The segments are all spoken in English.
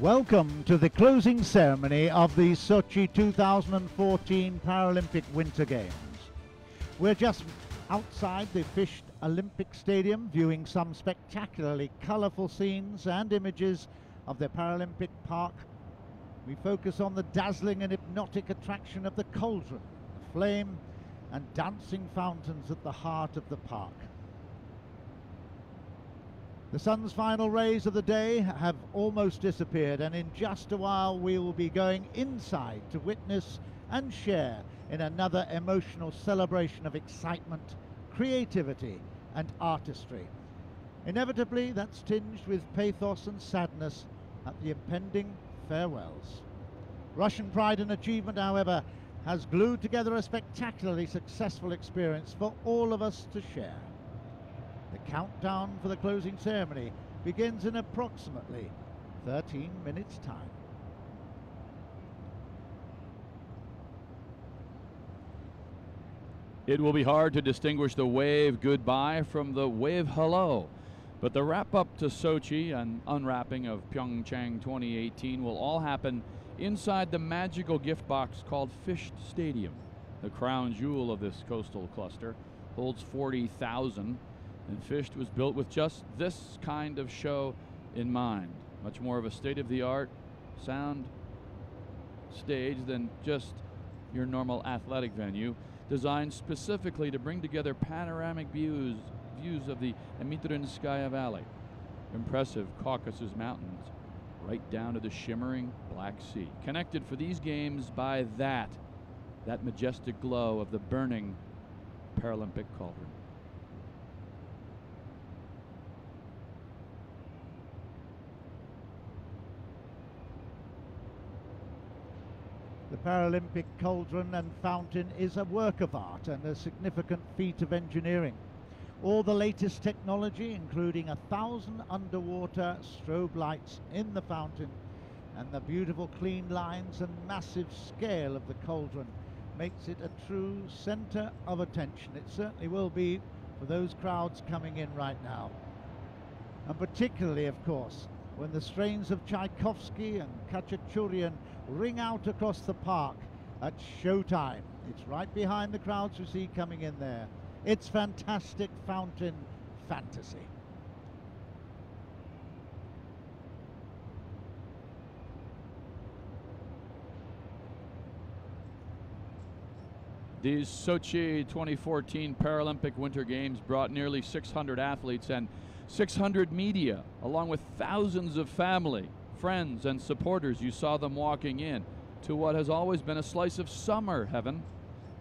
Welcome to the closing ceremony of the Sochi 2014 Paralympic Winter Games. We're just outside the Fisht Olympic Stadium viewing some spectacularly colourful scenes and images of the Paralympic Park. We focus on the dazzling and hypnotic attraction of the cauldron, the flame and dancing fountains at the heart of the park. The sun's final rays of the day have almost disappeared, and in just a while we will be going inside to witness and share in another emotional celebration of excitement, creativity, and artistry. Inevitably, that's tinged with pathos and sadness at the impending farewells. Russian pride and achievement, however, has glued together a spectacularly successful experience for all of us to share. The countdown for the closing ceremony begins in approximately 13 minutes' time. It will be hard to distinguish the wave goodbye from the wave hello. But the wrap up to Sochi and unwrapping of Pyeongchang 2018 will all happen inside the magical gift box called Fisht Stadium. The crown jewel of this coastal cluster holds 40,000 and Fisht was built with just this kind of show in mind. Much more of a state of the art sound stage than just your normal athletic venue, designed specifically to bring together panoramic views views of the Imeretinskaya Valley, impressive Caucasus Mountains, right down to the shimmering Black Sea. Connected for these games by that, that majestic glow of the burning Paralympic cauldron. The Paralympic cauldron and fountain is a work of art and a significant feat of engineering. All the latest technology, including a thousand underwater strobe lights in the fountain and the beautiful clean lines and massive scale of the cauldron, makes it a true center of attention. It certainly will be for those crowds coming in right now. And particularly, of course, when the strains of Tchaikovsky and Khachaturian ring out across the park at showtime. It's right behind the crowds you see coming in there. It's fantastic fountain fantasy. These Sochi 2014 Paralympic Winter Games brought nearly 600 athletes and 600 media, along with thousands of family, friends, and supporters. You saw them walking in to what has always been a slice of summer heaven.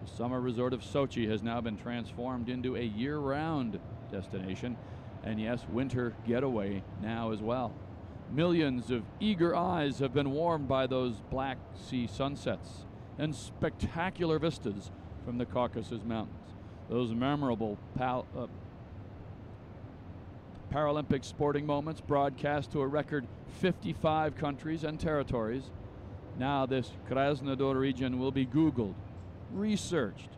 The summer resort of Sochi has now been transformed into a year round destination, and yes, winter getaway now as well. Millions of eager eyes have been warmed by those Black Sea sunsets and spectacular vistas from the Caucasus Mountains. Those memorable pal- uh, Paralympic sporting moments broadcast to a record 55 countries and territories. Now, this Krasnodar region will be Googled, researched,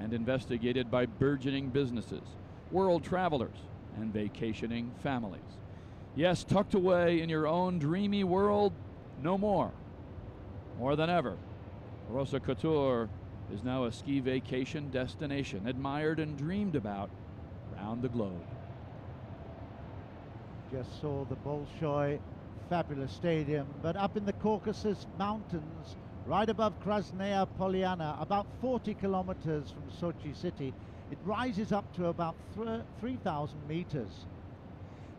and investigated by burgeoning businesses, world travelers, and vacationing families. Yes, tucked away in your own dreamy world, no more. More than ever, Rosa Khutor is now a ski vacation destination admired and dreamed about around the globe. Just saw the Bolshoi fabulous stadium, but up in the Caucasus Mountains, right above Krasnaya Polyana, about 40 kilometers from Sochi city, it rises up to about 3,000 meters.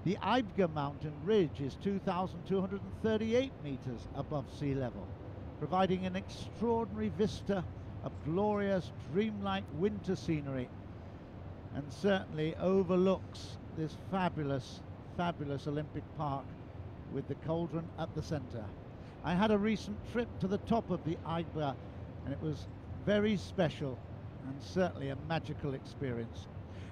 The Aibga mountain ridge is 2,238 meters above sea level, providing an extraordinary vista of glorious, dreamlike winter scenery, and certainly overlooks this fabulous, fabulous Olympic Park with the cauldron at the center. I had a recent trip to the top of the Aibga and it was very special and certainly a magical experience.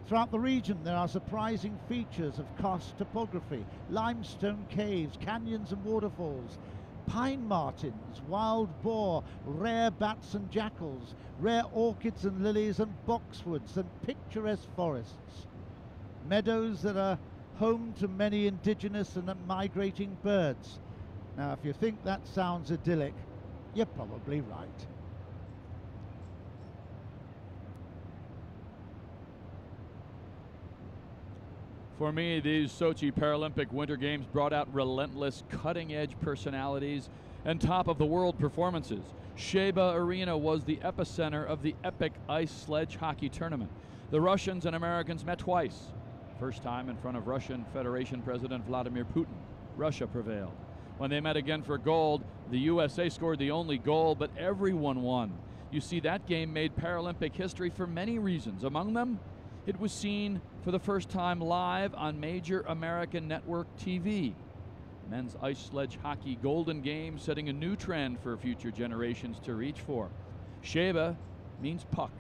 Throughout the region there are surprising features of karst topography, limestone caves, canyons and waterfalls, pine martens, wild boar, rare bats and jackals, rare orchids and lilies and boxwoods and picturesque forests. Meadows that are home to many indigenous and migrating birds, Now, if you think that sounds idyllic, you're probably right. For me, these Sochi Paralympic Winter Games brought out relentless, cutting edge personalities and top of the world performances. Shayba Arena was the epicenter of the epic ice sledge hockey tournament. The Russians and Americans met twice. First time in front of Russian Federation President Vladimir Putin. Russia prevailed. When they met again for gold, the USA scored the only goal, but everyone won. You see, that game made Paralympic history for many reasons. Among them, it was seen for the first time live on major American network TV. Men's ice sledge hockey golden game setting a new trend for future generations to reach for. Shayba means puck,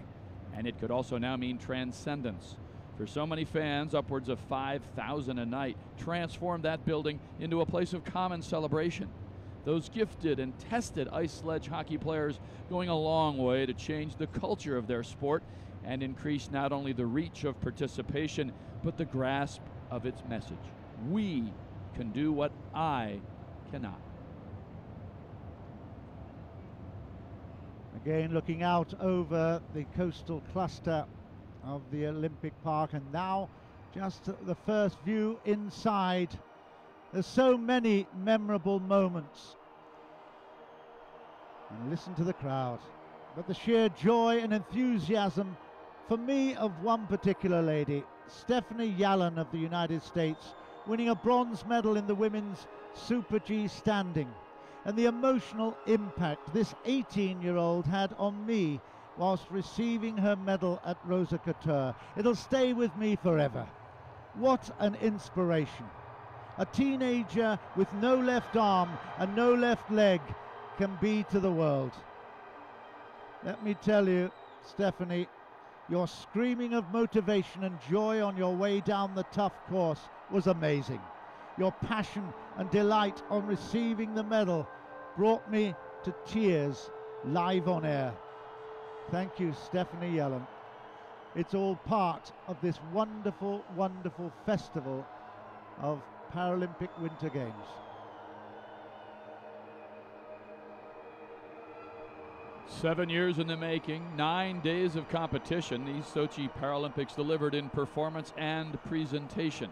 and it could also now mean transcendence. For so many fans, upwards of 5,000 a night, transformed that building into a place of common celebration. Those gifted and tested ice sledge hockey players going a long way to change the culture of their sport and increase not only the reach of participation, but the grasp of its message. We can do what I cannot. Again, looking out over the coastal cluster of the Olympic Park, and now just the first view inside. There's so many memorable moments. And listen to the crowd. But the sheer joy and enthusiasm for me of one particular lady, Stephanie Yallen of the United States, winning a bronze medal in the women's Super G standing, and the emotional impact this 18 year old had on me whilst receiving her medal at Rosa Khutor. It'll stay with me forever. What an inspiration. A teenager with no left arm and no left leg can be to the world. Let me tell you, Stephanie, your screaming of motivation and joy on your way down the tough course was amazing. Your passion and delight on receiving the medal brought me to tears live on air. Thank you, Stephanie Yellen. It's all part of this wonderful, wonderful festival of Paralympic Winter Games. Seven years in the making, nine days of competition. These Sochi Paralympics delivered in performance and presentation.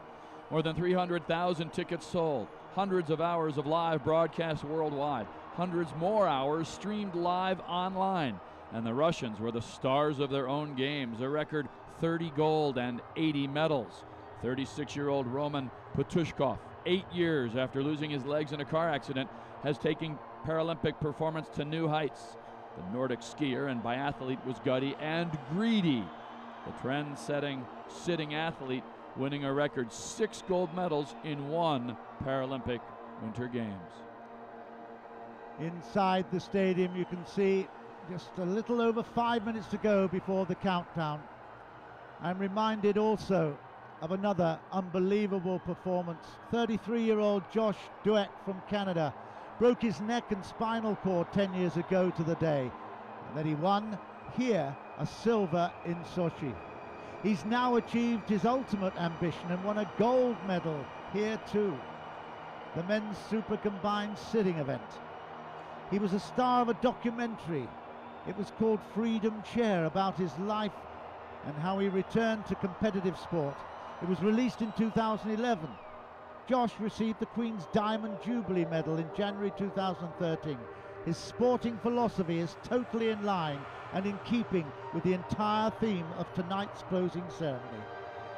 More than 300,000 tickets sold, hundreds of hours of live broadcast worldwide, hundreds more hours streamed live online. And the Russians were the stars of their own games, a record 30 gold and 80 medals. 36 year old Roman Petushkov, eight years after losing his legs in a car accident, has taken Paralympic performance to new heights. The Nordic skier and biathlete was gutty and greedy. The trend setting sitting athlete winning a record six gold medals in one Paralympic Winter Games. Inside the stadium, you can see just a little over five minutes to go before the countdown. I'm reminded also of another unbelievable performance. 33 year old Josh Dueck from Canada broke his neck and spinal cord 10 years ago to the day. And then he won here a silver in Sochi. He's now achieved his ultimate ambition and won a gold medal here too. The men's super combined sitting event. He was a star of a documentary. It was called Freedom Chair about his life and how he returned to competitive sport. It was released in 2011. Josh received the Queen's Diamond Jubilee Medal in January 2013. His sporting philosophy is totally in line and in keeping with the entire theme of tonight's closing ceremony.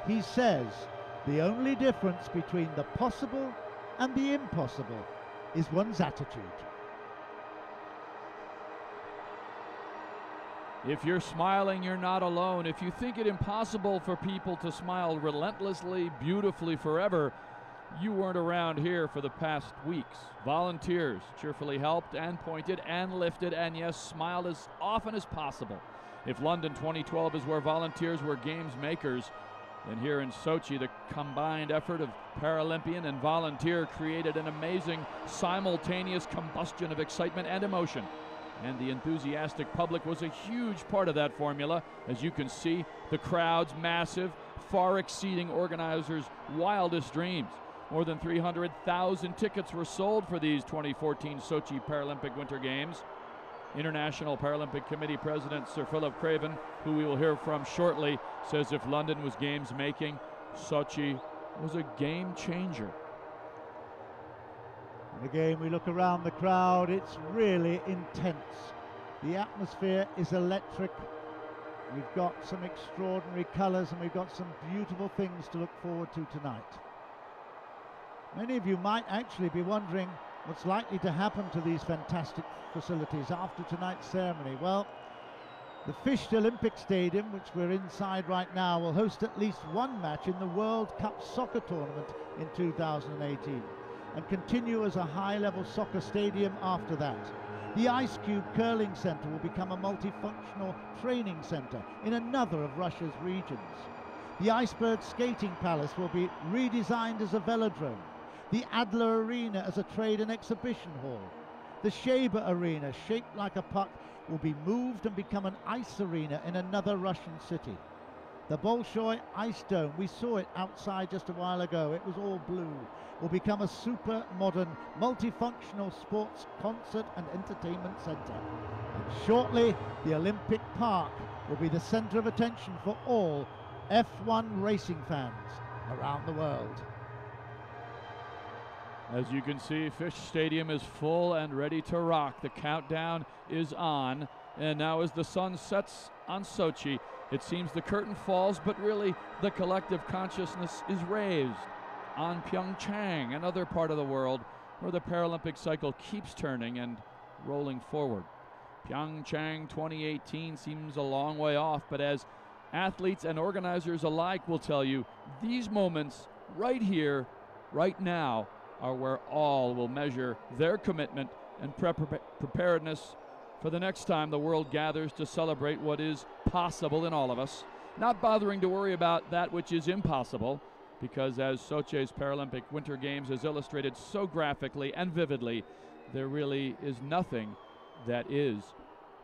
He says the only difference between the possible and the impossible is one's attitude. If you're smiling, you're not alone. If you think it impossible for people to smile relentlessly, beautifully forever, you weren't around here for the past weeks. Volunteers cheerfully helped and pointed and lifted and, yes, smiled as often as possible. If London 2012 is where volunteers were games makers, then here in Sochi, the combined effort of Paralympian and volunteer created an amazing simultaneous combustion of excitement and emotion. And the enthusiastic public was a huge part of that formula. As you can see, the crowds massive, far exceeding organizers' wildest dreams. More than 300,000 tickets were sold for these 2014 Sochi Paralympic Winter Games. International Paralympic Committee President Sir Philip Craven, who we will hear from shortly, says if London was games making, Sochi was a game changer. Again, we look around the crowd, it's really intense. The atmosphere is electric. We've got some extraordinary colours and we've got some beautiful things to look forward to tonight. Many of you might actually be wondering what's likely to happen to these fantastic facilities after tonight's ceremony. Well, the Fisht Olympic Stadium, which we're inside right now, will host at least one match in the World Cup soccer tournament in 2018 and continue as a high-level soccer stadium after that. The Ice Cube Curling Centre will become a multifunctional training centre in another of Russia's regions. The Iceberg Skating Palace will be redesigned as a velodrome the Adler Arena as a trade and exhibition hall. The Shayba Arena, shaped like a puck, will be moved and become an ice arena in another Russian city. The Bolshoi Ice Dome, we saw it outside just a while ago, it was all blue, will become a super modern, multifunctional sports concert and entertainment centre. And shortly, the Olympic Park will be the centre of attention for all F1 racing fans around the world. As you can see, Fisht Stadium is full and ready to rock. The countdown is on. And now, as the sun sets on Sochi, it seems the curtain falls, but really the collective consciousness is raised on Pyeongchang, another part of the world where the Paralympic cycle keeps turning and rolling forward. Pyeongchang 2018 seems a long way off, but as athletes and organizers alike will tell you, these moments right here, right now, are where all will measure their commitment and pre- preparedness for the next time the world gathers to celebrate what is possible in all of us, not bothering to worry about that which is impossible, because as Sochi's Paralympic Winter Games has illustrated so graphically and vividly, there really is nothing that is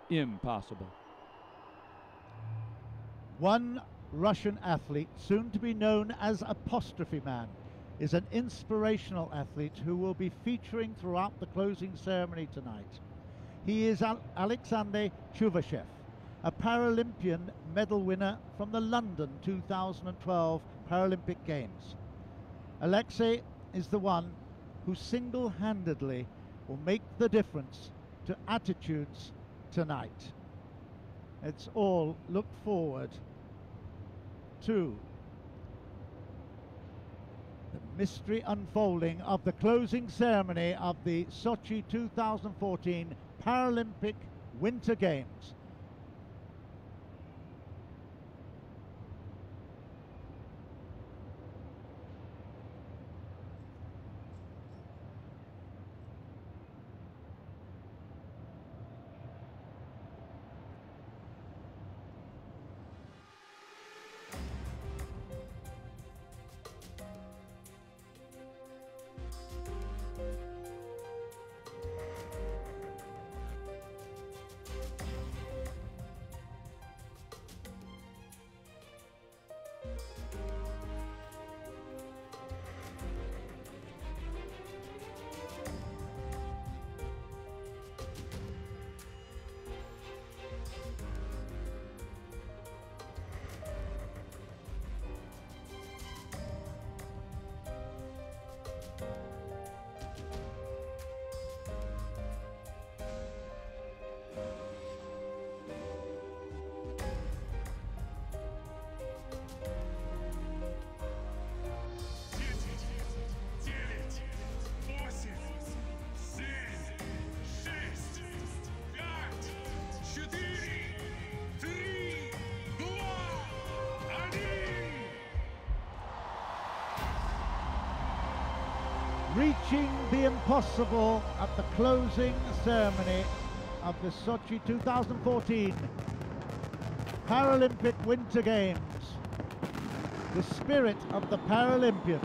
impossible. One Russian athlete, soon to be known as Apostrophe Man, is an inspirational athlete who will be featuring throughout the closing ceremony tonight. He is Al- Alexander Chuvashev, a Paralympian medal winner from the London 2012 Paralympic Games. Alexei is the one who single-handedly will make the difference to attitudes tonight. It's all look forward to the mystery unfolding of the closing ceremony of the Sochi 2014 Paralympic Winter Games. reaching the impossible at the closing ceremony of the Sochi 2014 Paralympic Winter Games. The spirit of the Paralympians.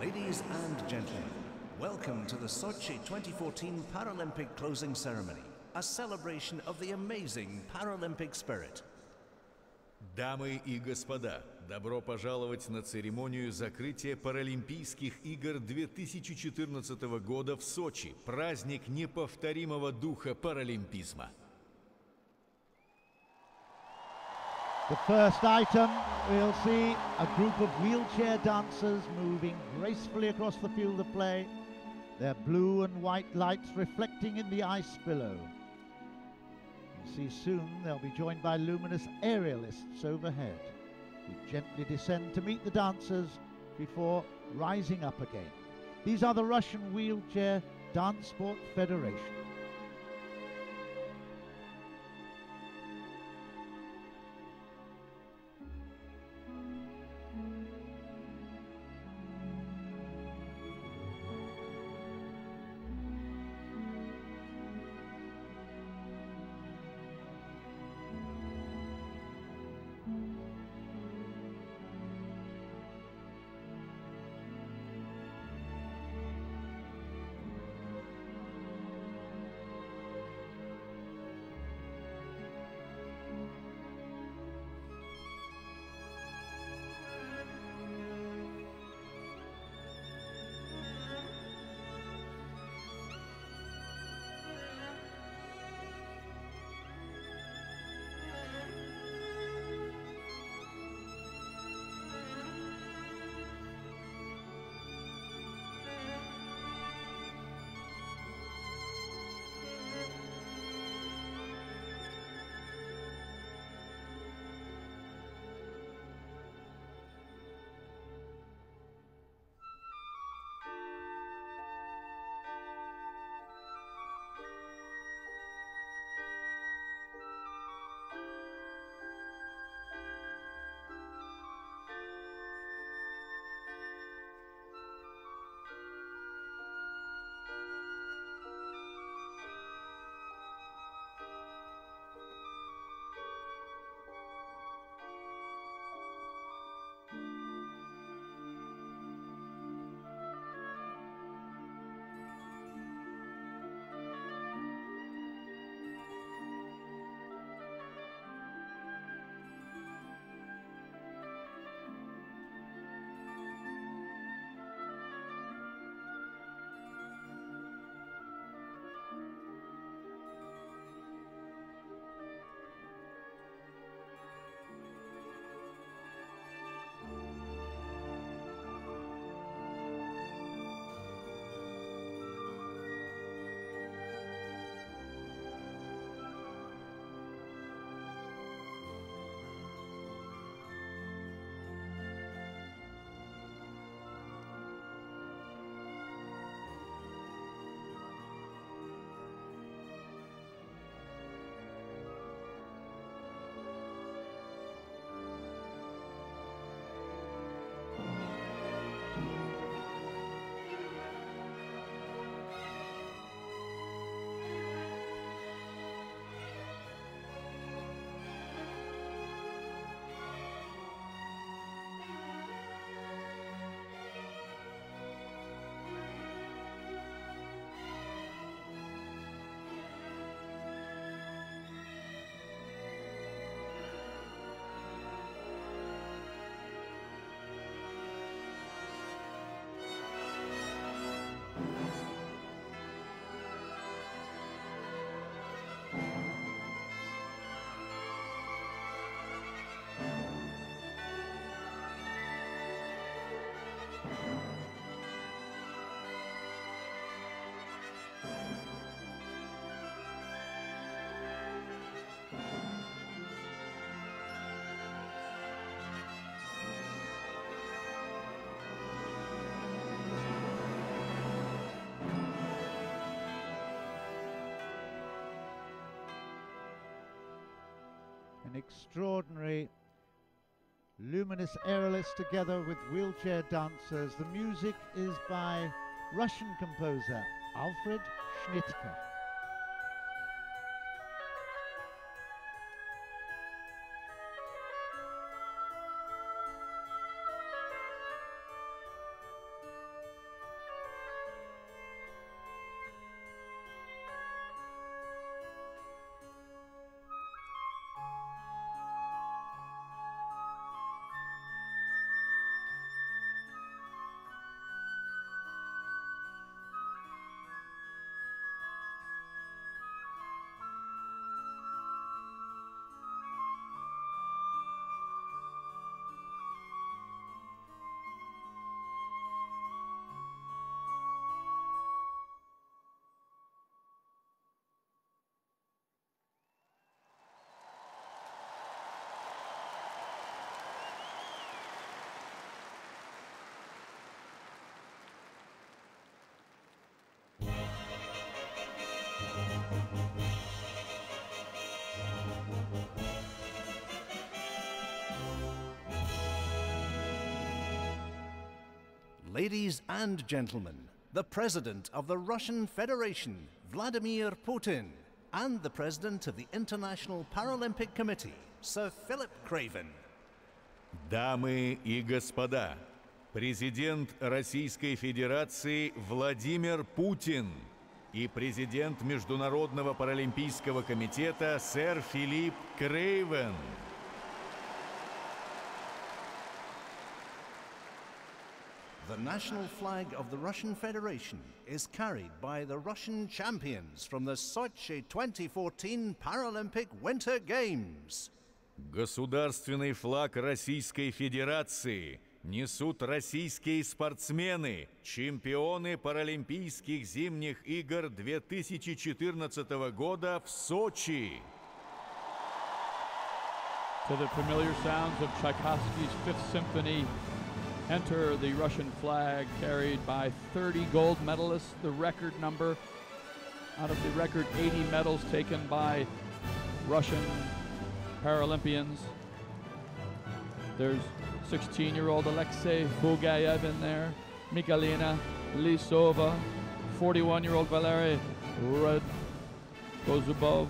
Ladies and gentlemen, welcome to the Sochi 2014 Paralympic closing ceremony, a celebration of the amazing Paralympic spirit. Дамы и господа, добро пожаловать на церемонию закрытия Паралимпийских игр 2014 года в Сочи. Праздник неповторимого духа паралимпизма. The first item, we'll see a group of wheelchair dancers moving gracefully across the field of play, their blue and white lights reflecting in the ice below. You'll see soon they'll be joined by luminous aerialists overhead, who gently descend to meet the dancers before rising up again. These are the Russian Wheelchair Dance Sport Federation. An extraordinary luminous aerialists together with wheelchair dancers. The music is by Russian composer Alfred Schnittke. Ladies and gentlemen, the President of the Russian Federation, Vladimir Putin, and the President of the International Paralympic Committee, Sir Philip Craven. Дамы и господа, президент Российской Федерации Владимир Путин и президент Международного паралимпийского комитета сэр Филипп Крейвен. national flag of the Russian Federation is carried by the Russian champions from the Sochi 2014 Paralympic Winter Games. Государственный флаг Российской Федерации несут российские спортсмены, чемпионы Паралимпийских зимних игр 2014 года в Сочи. To the familiar sounds of Tchaikovsky's Fifth Symphony, enter the Russian flag carried by 30 gold medalists, the record number out of the record 80 medals taken by Russian Paralympians. There's 16-year-old Alexei Bugayev in there, Mikhailina Lisova, 41-year-old Valery Redkozubov,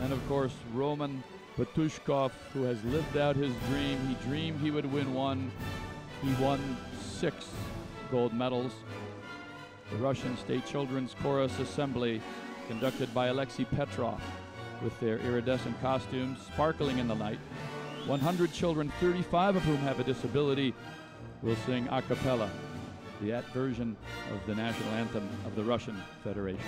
and of course Roman Petushkov, who has lived out his dream. He dreamed he would win one. He won six gold medals. The Russian State Children's Chorus Assembly, conducted by Alexei Petrov, with their iridescent costumes sparkling in the light. 100 children, 35 of whom have a disability, will sing a cappella, the at version of the national anthem of the Russian Federation.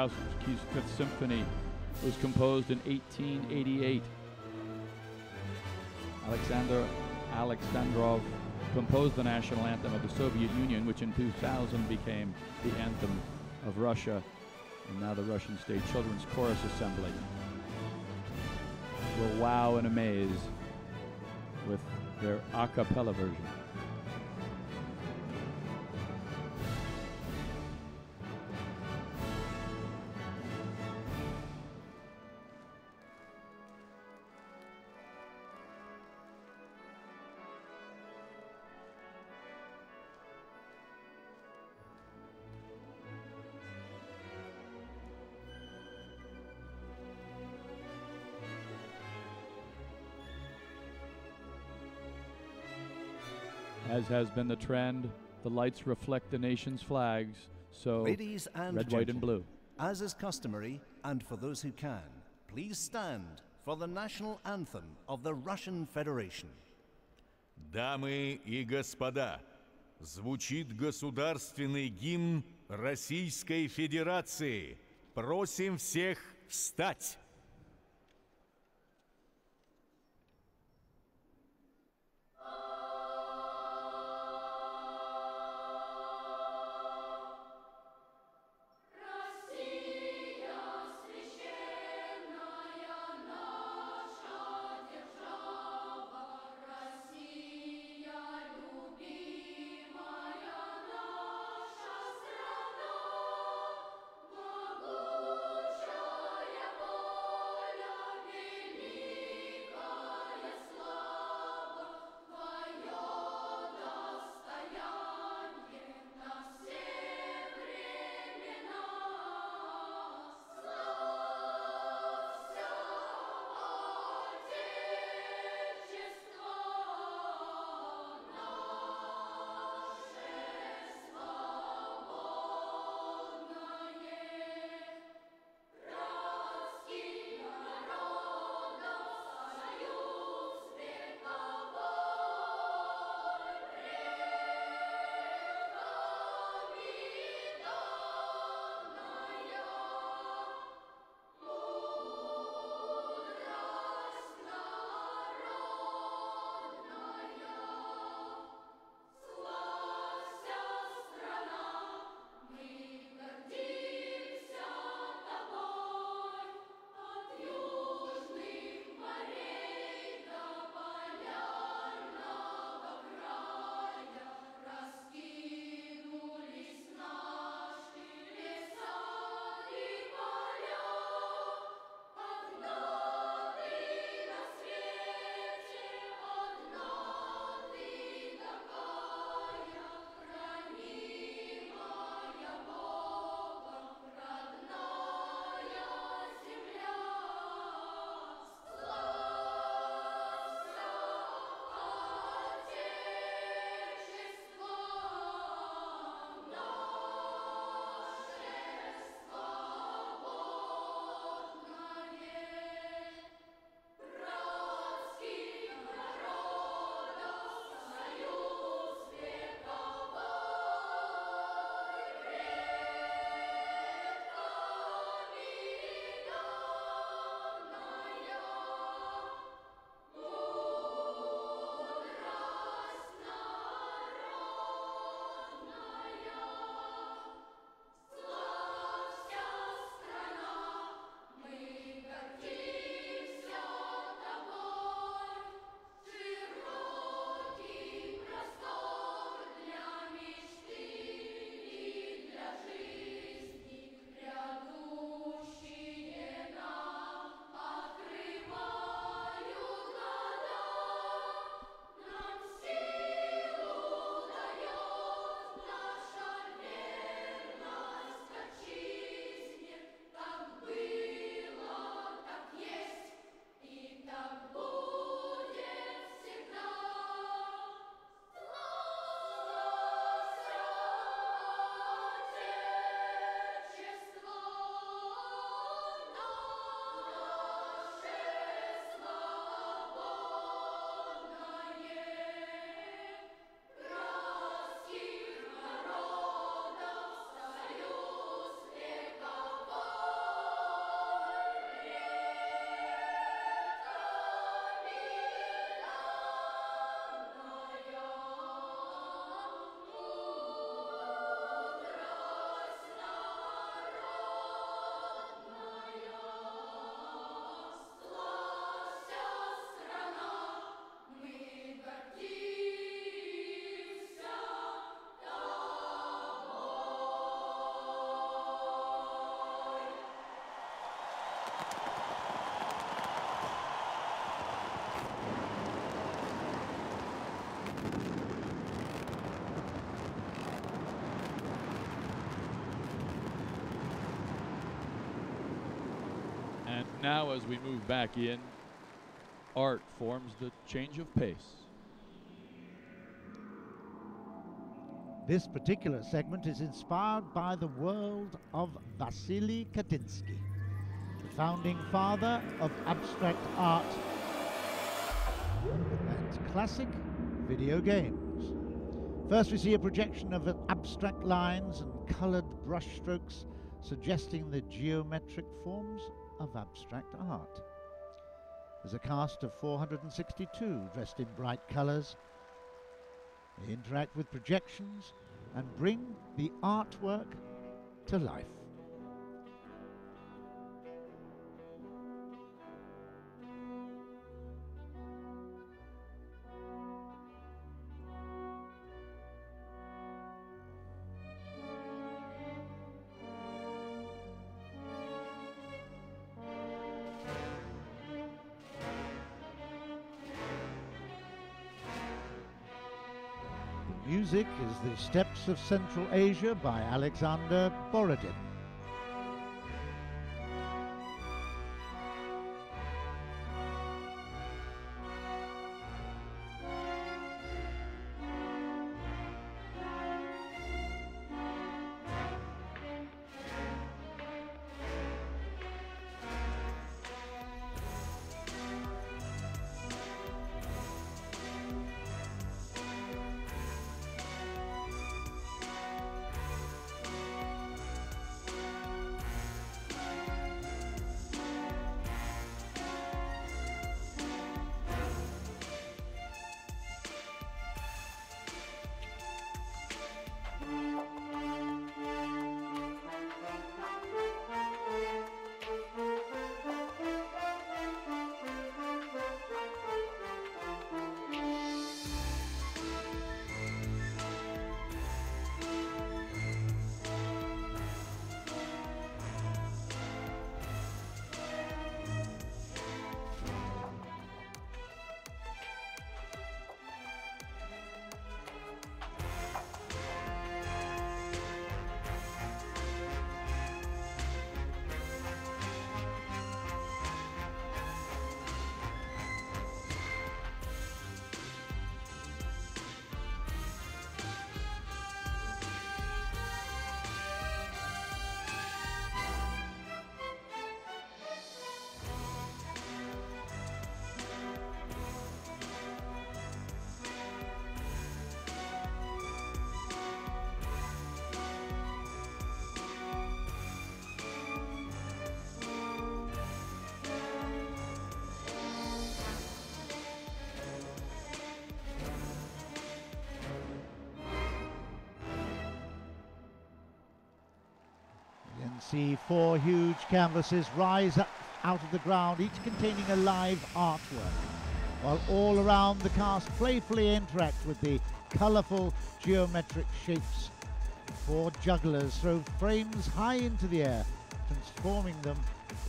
Tchaikovsky's Fifth Symphony was composed in 1888. Alexander Alexandrov composed the national anthem of the Soviet Union, which in 2000 became the anthem of Russia, and now the Russian State Children's Chorus Assembly will wow and amaze with their a cappella version. has been the trend, the lights reflect the nation's flags, so Ladies and red, white, and gentlemen, blue. As is customary, and for those who can, please stand for the national anthem of the Russian Federation. Дамы и господа, звучит государственный гимн Российской Федерации. Просим всех встать. Now, as we move back in, art forms the change of pace. This particular segment is inspired by the world of Vasily Kandinsky, the founding father of abstract art and classic video games. First, we see a projection of abstract lines and colored brushstrokes suggesting the geometric forms of abstract art. There's a cast of 462 dressed in bright colors. They interact with projections and bring the artwork to life. Is The Steppes of Central Asia by Alexander Borodin. Four huge canvases rise up out of the ground, each containing a live artwork, while all around the cast playfully interact with the colourful geometric shapes. Four jugglers throw frames high into the air, transforming them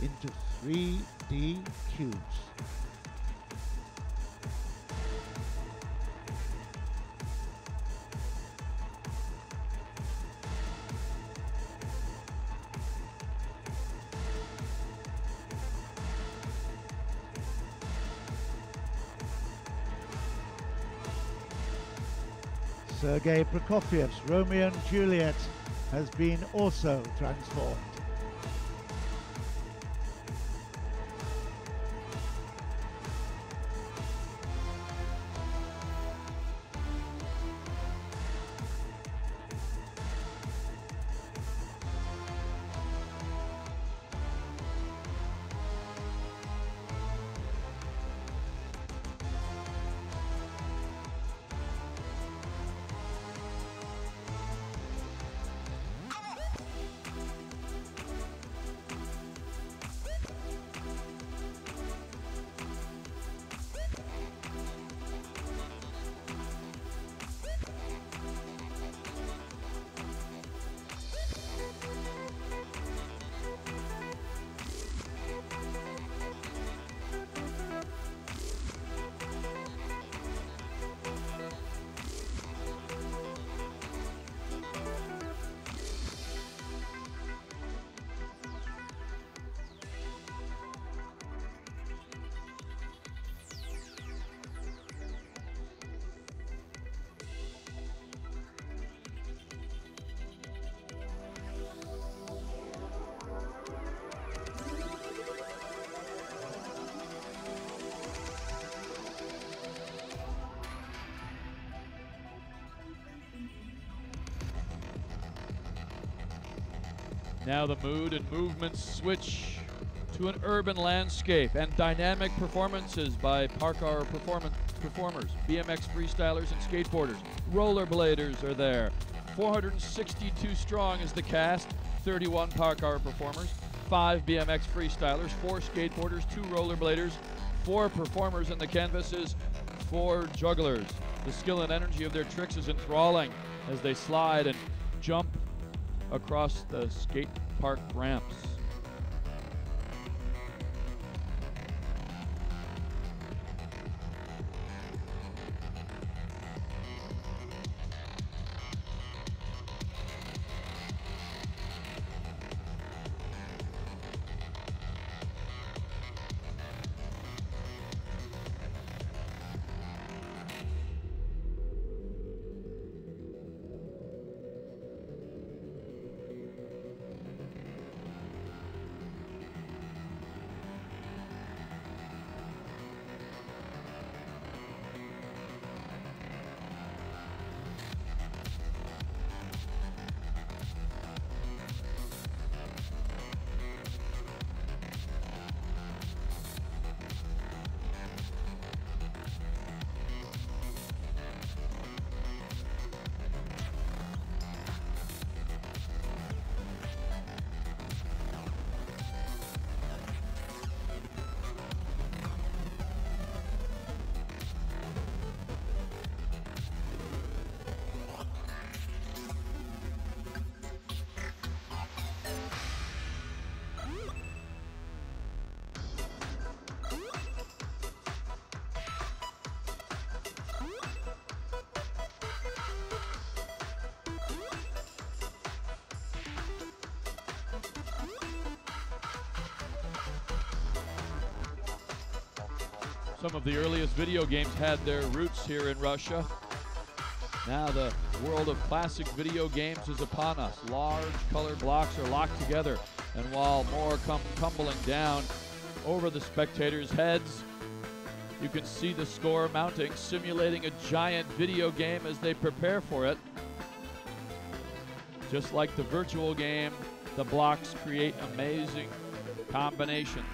into 3D cubes. Sergei Prokofiev's Romeo and Juliet has been also transformed. Now the mood and movements switch to an urban landscape and dynamic performances by Parkour performance performers, BMX freestylers and skateboarders. Rollerbladers are there. 462 strong is the cast, 31 Parkour performers, 5 BMX freestylers, 4 skateboarders, 2 rollerbladers, 4 performers in the canvases, 4 jugglers. The skill and energy of their tricks is enthralling as they slide and jump across the skate park ramps. Some of the earliest video games had their roots here in Russia. Now the world of classic video games is upon us. Large colored blocks are locked together, and while more come tumbling down over the spectators' heads, you can see the score mounting, simulating a giant video game as they prepare for it. Just like the virtual game, the blocks create amazing combinations.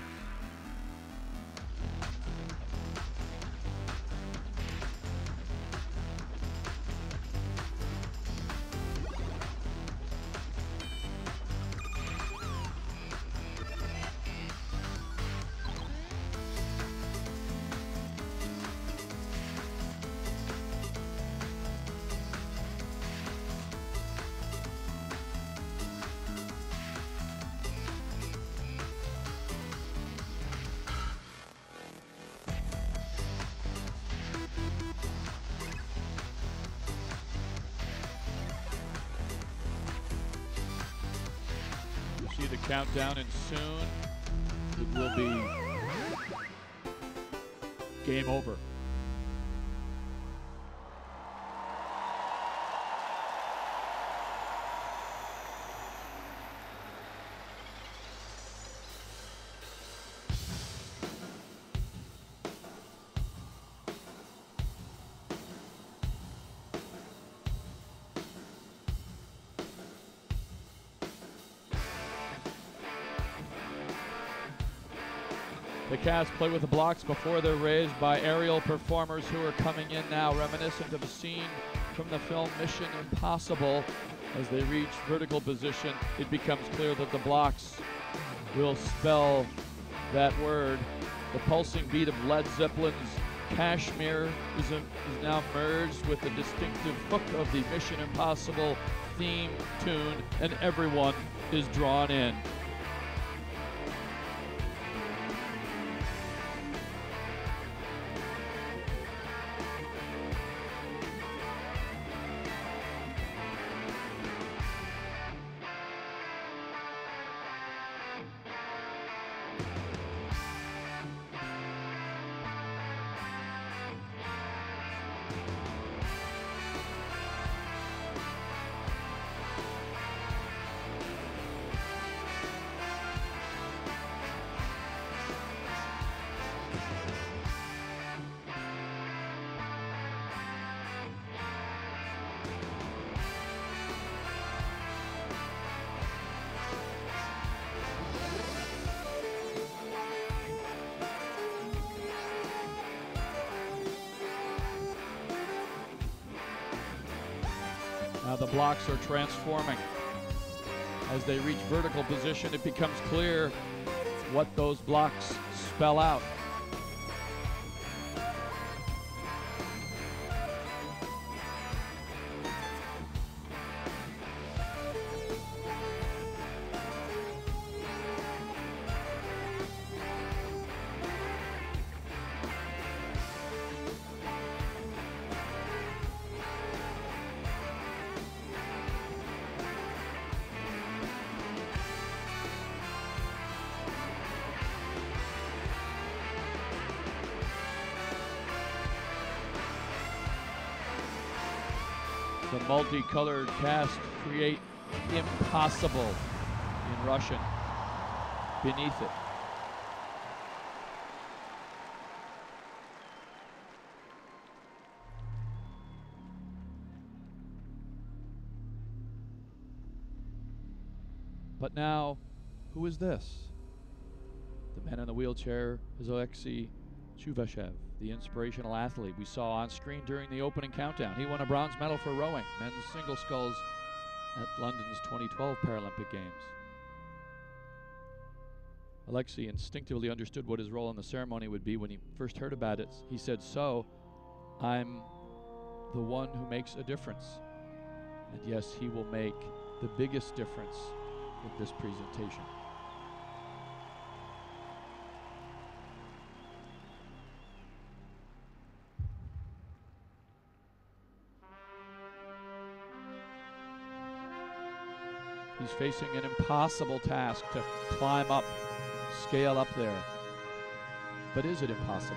Countdown, and soon it will be game over. Cast play with the blocks before they're raised by aerial performers who are coming in now, reminiscent of a scene from the film Mission Impossible. As they reach vertical position, it becomes clear that the blocks will spell that word. The pulsing beat of Led Zeppelin's Kashmir is, a, is now merged with the distinctive hook of the Mission Impossible theme tune, and everyone is drawn in. Are transforming. As they reach vertical position, it becomes clear what those blocks spell out. The multicolored cast create impossible in Russian beneath it. But now, who is this? The man in the wheelchair is Alexei Chuvashev, the inspirational athlete we saw on screen during the opening countdown. He won a bronze medal for rowing, men's single sculls at London's 2012 Paralympic Games. Alexei instinctively understood what his role in the ceremony would be when he first heard about it. He said, So, I'm the one who makes a difference. And yes, he will make the biggest difference with this presentation. He's facing an impossible task to climb up, scale up there. But is it impossible?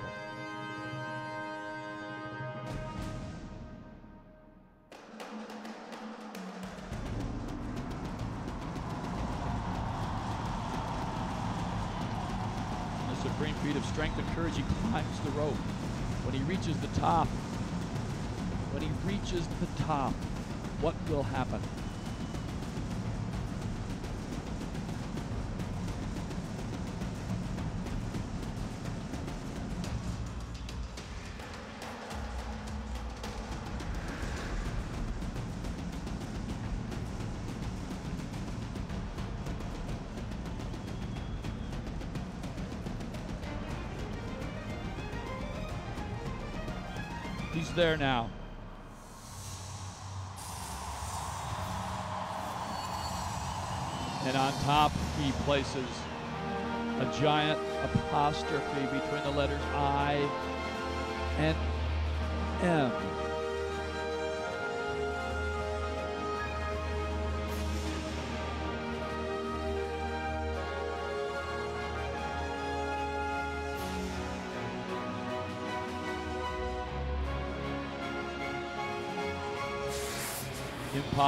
In a supreme feat of strength and courage, he climbs the rope. When he reaches the top, when he reaches the top, what will happen? There now. And on top, he places a giant apostrophe between the letters I and M.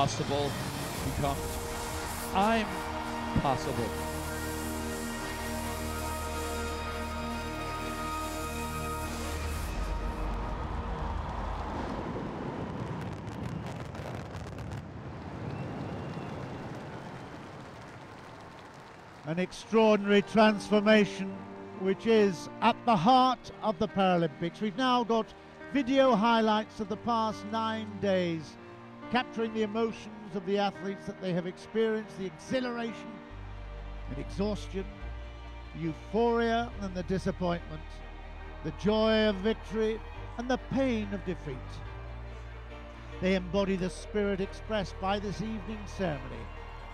Impossible becomes I'm possible. An extraordinary transformation which is at the heart of the Paralympics. We've now got video highlights of the past nine days, capturing the emotions of the athletes that they have experienced, the exhilaration and exhaustion, euphoria and the disappointment, the joy of victory and the pain of defeat. They embody the spirit expressed by this evening's ceremony,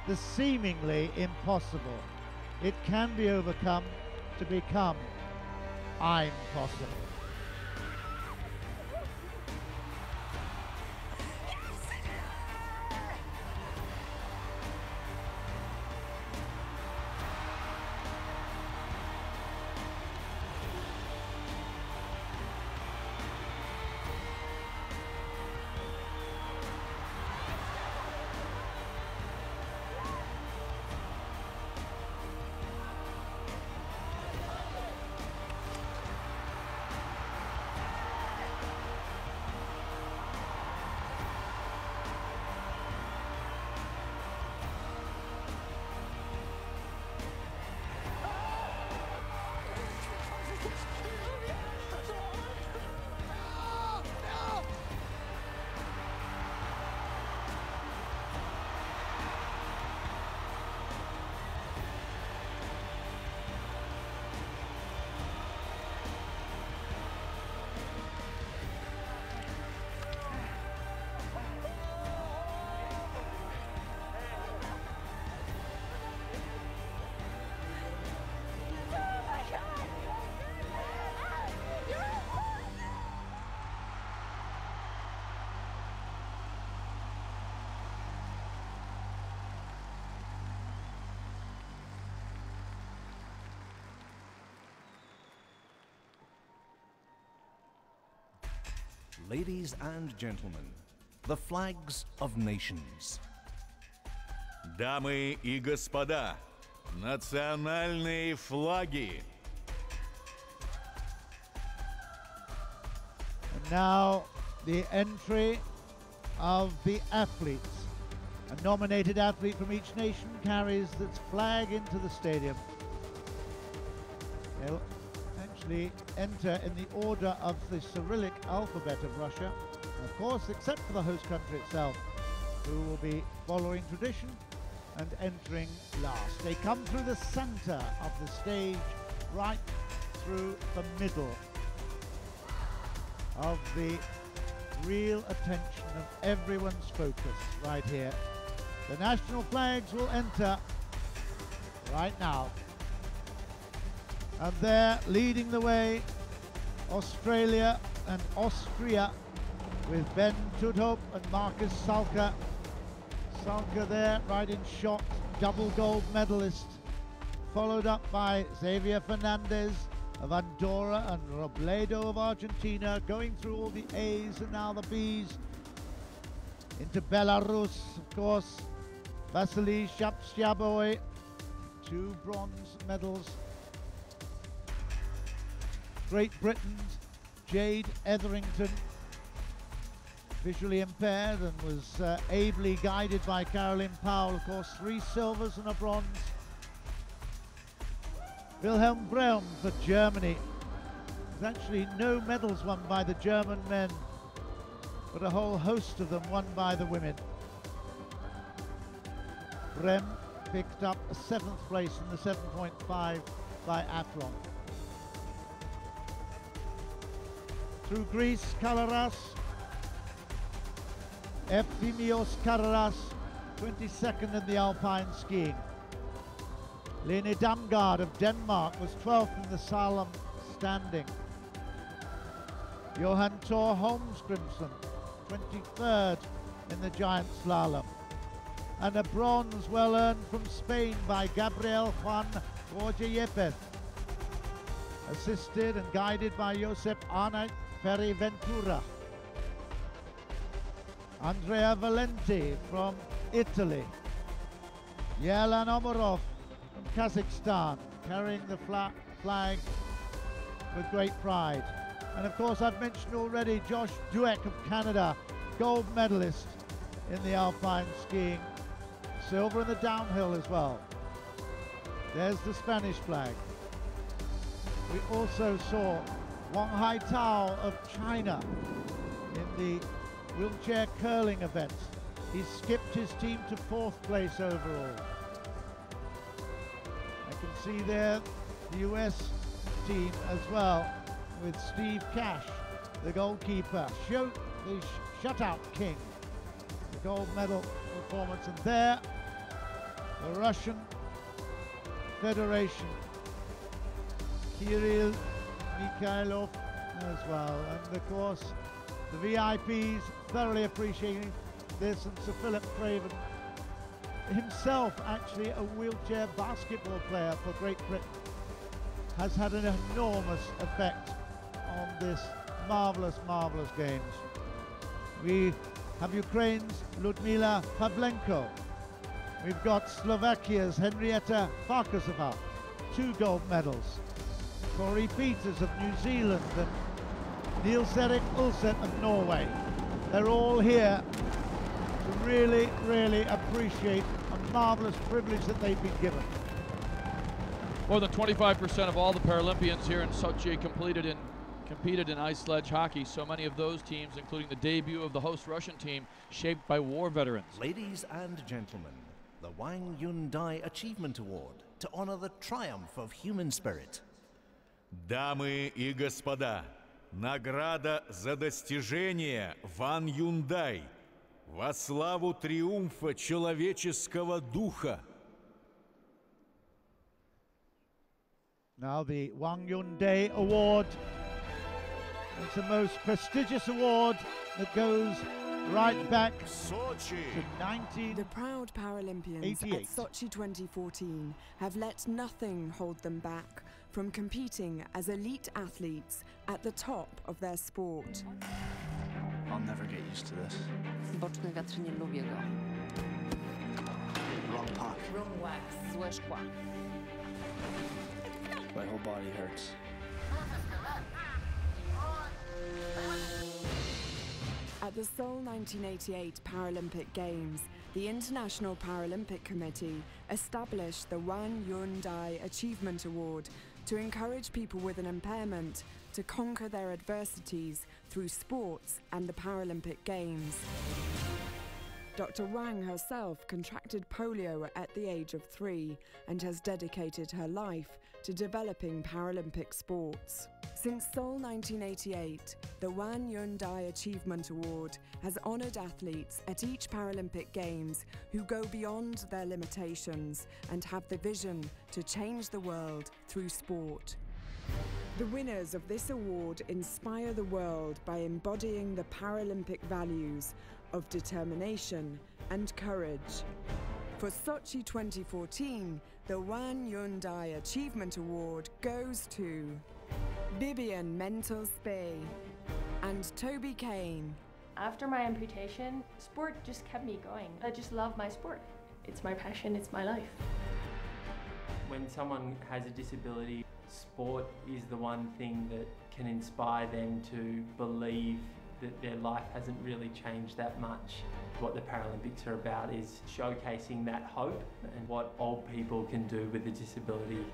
the seemingly impossible. It can be overcome to become I'm possible. Ladies and gentlemen, the flags of nations. Дамы и господа, национальные флаги. And now the entry of the athletes. A nominated athlete from each nation carries its flag into the stadium. They'll enter in the order of the Cyrillic alphabet of Russia. Of course, except for the host country itself, who will be following tradition and entering last. They come through the center of the stage, right through the middle of the real attention of everyone's focus right here. The national flags will enter right now. And there, leading the way, Australia and Austria with Ben Tudhope and Markus Salcher. Salcher there, right in shot, double gold medalist. Followed up by Xavier Fernandez of Andorra and Robledo of Argentina, going through all the A's and now the B's. Into Belarus, of course, Vasily Shaptsiaboi, two bronze medals. Great Britain's Jade Etherington, visually impaired and was uh, ably guided by Caroline Powell, of course, three silvers and a bronze. Wilhelm Brem for Germany. There's actually no medals won by the German men, but a whole host of them won by the women. Brem picked up a seventh place in the 7.5 biathlon. Through Greece, Kalaras. Ephimios Kalaras, 22nd in the Alpine skiing. Lene Damgaard of Denmark was 12th in the slalom standing. Johan Thor Holmsgrimson, 23rd in the giant slalom. And a bronze well earned from Spain by Gabriel Juan Jorge Yepes. Assisted and guided by Josep Arnau Ferrer Ventura. Andrea Valenti from Italy. Yelan Omarov from Kazakhstan, carrying the fla- flag with great pride. And of course, I've mentioned already Josh Dueck of Canada, gold medalist in the alpine skiing, silver in the downhill as well. There's the Spanish flag. We also saw Wang Haitao of China in the wheelchair curling event. He skipped his team to fourth place overall. I can see there the US team as well with Steve Cash, the goalkeeper, shoot the sh- shutout king, the gold medal performance. And there, the Russian Federation, Kirill Mikhailov as well. And of course, the VIPs thoroughly appreciating this, and Sir Philip Craven himself, actually a wheelchair basketball player for Great Britain, has had an enormous effect on this marvelous, marvelous games. We have Ukraine's Ludmila Pavlenko. We've got Slovakia's Henrietta Farkasova, two gold medals. Corey Peters of New Zealand and Niels Erik Ulset of Norway. They're all here to really, really appreciate a marvellous privilege that they've been given. More than 25% of all the Paralympians here in Sochi completed in competed in ice sledge hockey. So many of those teams, including the debut of the host Russian team, shaped by war veterans. Ladies and gentlemen, the Whang Youn Dai Achievement Award to honor the triumph of human spirit. Дамы и господа, награда за достижение Ван Юндай во славу триумфа человеческого духа. Now the Wang Yun Day Award. It's the most prestigious award that goes right back Сочи! to 19. The proud Paralympians 88. at Sochi 2014 have let nothing hold them back from competing as elite athletes at the top of their sport. I'll never get used to this. Boczny wiatr nie lubię go. Wrong puck. Wrong wax. Złe szkła. My whole body hurts. At the Seoul 1988 Paralympic Games, the International Paralympic Committee established the Whang Youn Dai Achievement Award to encourage people with an impairment to conquer their adversities through sports and the Paralympic Games. Dr. Whang herself contracted polio at the age of three and has dedicated her life to developing Paralympic sports. Since Seoul 1988, the Whang Youn Dai Achievement Award has honoured athletes at each Paralympic Games who go beyond their limitations and have the vision to change the world through sport. The winners of this award inspire the world by embodying the Paralympic values of determination and courage. For Sochi 2014, the Whang Youn Dai Achievement Award goes to Bibian Mentel Spee and Toby Kane. After my amputation, sport just kept me going. I just love my sport. It's my passion, it's my life. When someone has a disability, sport is the one thing that can inspire them to believe that their life hasn't really changed that much. What the Paralympics are about is showcasing that hope and what old people can do with a disability.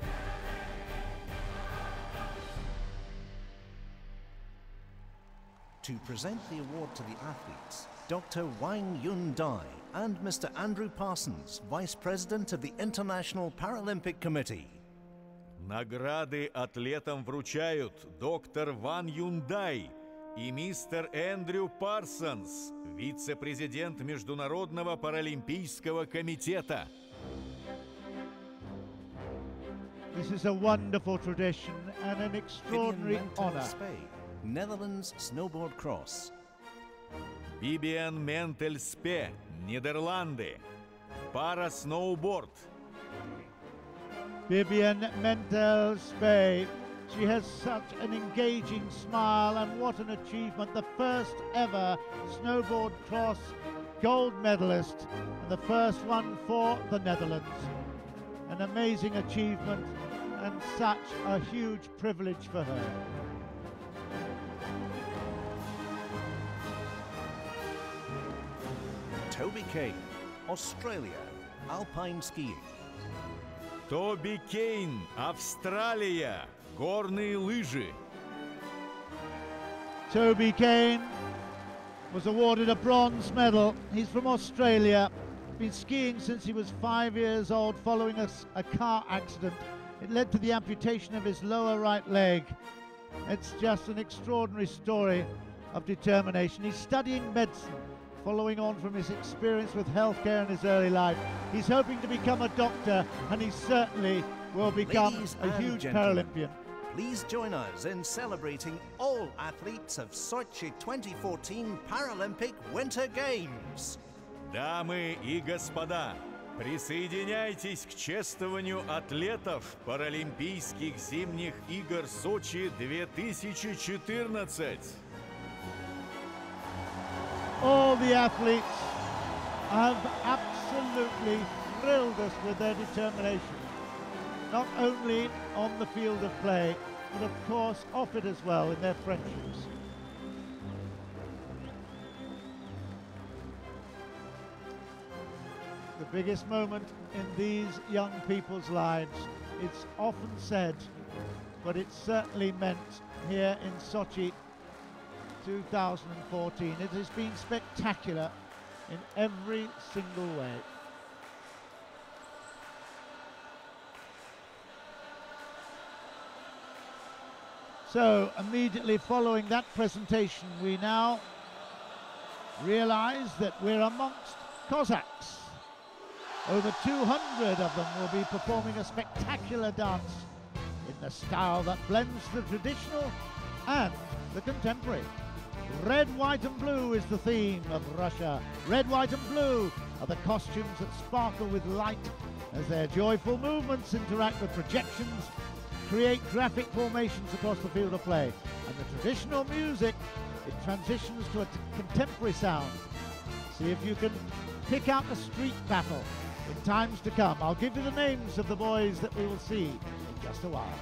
To present the award to the athletes, Dr. Whang Youn Dai and Mr. Andrew Parsons, Vice President of the International Paralympic Committee. Награды атлетам вручают доктор Ван Юндай, и мистер Эндрю Парсонс, вице-президент Международного паралимпийского комитета. This is a wonderful tradition and an extraordinary. Spey, Netherlands Snowboard Cross. Бибиан Ментель Спе, Нидерланды. Пара сноуборд. Mentel Spey. She has such an engaging smile and what an achievement. The first ever snowboard cross gold medalist and the first one for the Netherlands. An amazing achievement and such a huge privilege for her. Toby Kane, Australia, Alpine Skiing. Тоби Кейн, Австралия. Горные лыжи. Toby Kane was awarded a bronze medal. He's from Australia. Been skiing since he was five years old following a, s- a car accident. It led to the amputation of his lower right leg. It's just an extraordinary story of determination. He's studying medicine, following on from his experience with healthcare in his early life. He's hoping to become a doctor, and he certainly will become Ladies a and huge gentlemen, Paralympian. Please join us in celebrating all athletes of Sochi 2014 Paralympic Winter Games. Дамы и господа, присоединяйтесь к чествованию атлетов Паралимпийских зимних игр Сочи 2014. all the athletes have absolutely thrilled us with their determination. Not only on the field of play, but of course off it as well in their friendships. The biggest moment in these young people's lives. It's often said, but it's certainly meant here in Sochi 2014. It has been spectacular in every single way. So, immediately following that presentation, we now realize that we're amongst Cossacks. Over 200 of them will be performing a spectacular dance in the style that blends the traditional and the contemporary. Red, white, and blue is the theme of Russia. Red, white, and blue are the costumes that sparkle with light as their joyful movements interact with projections, create graphic formations across the field of play. And the traditional music it transitions to a contemporary sound. See if you can pick out the street battle in times to come. I'll give you the names of the boys that we will see in just a while.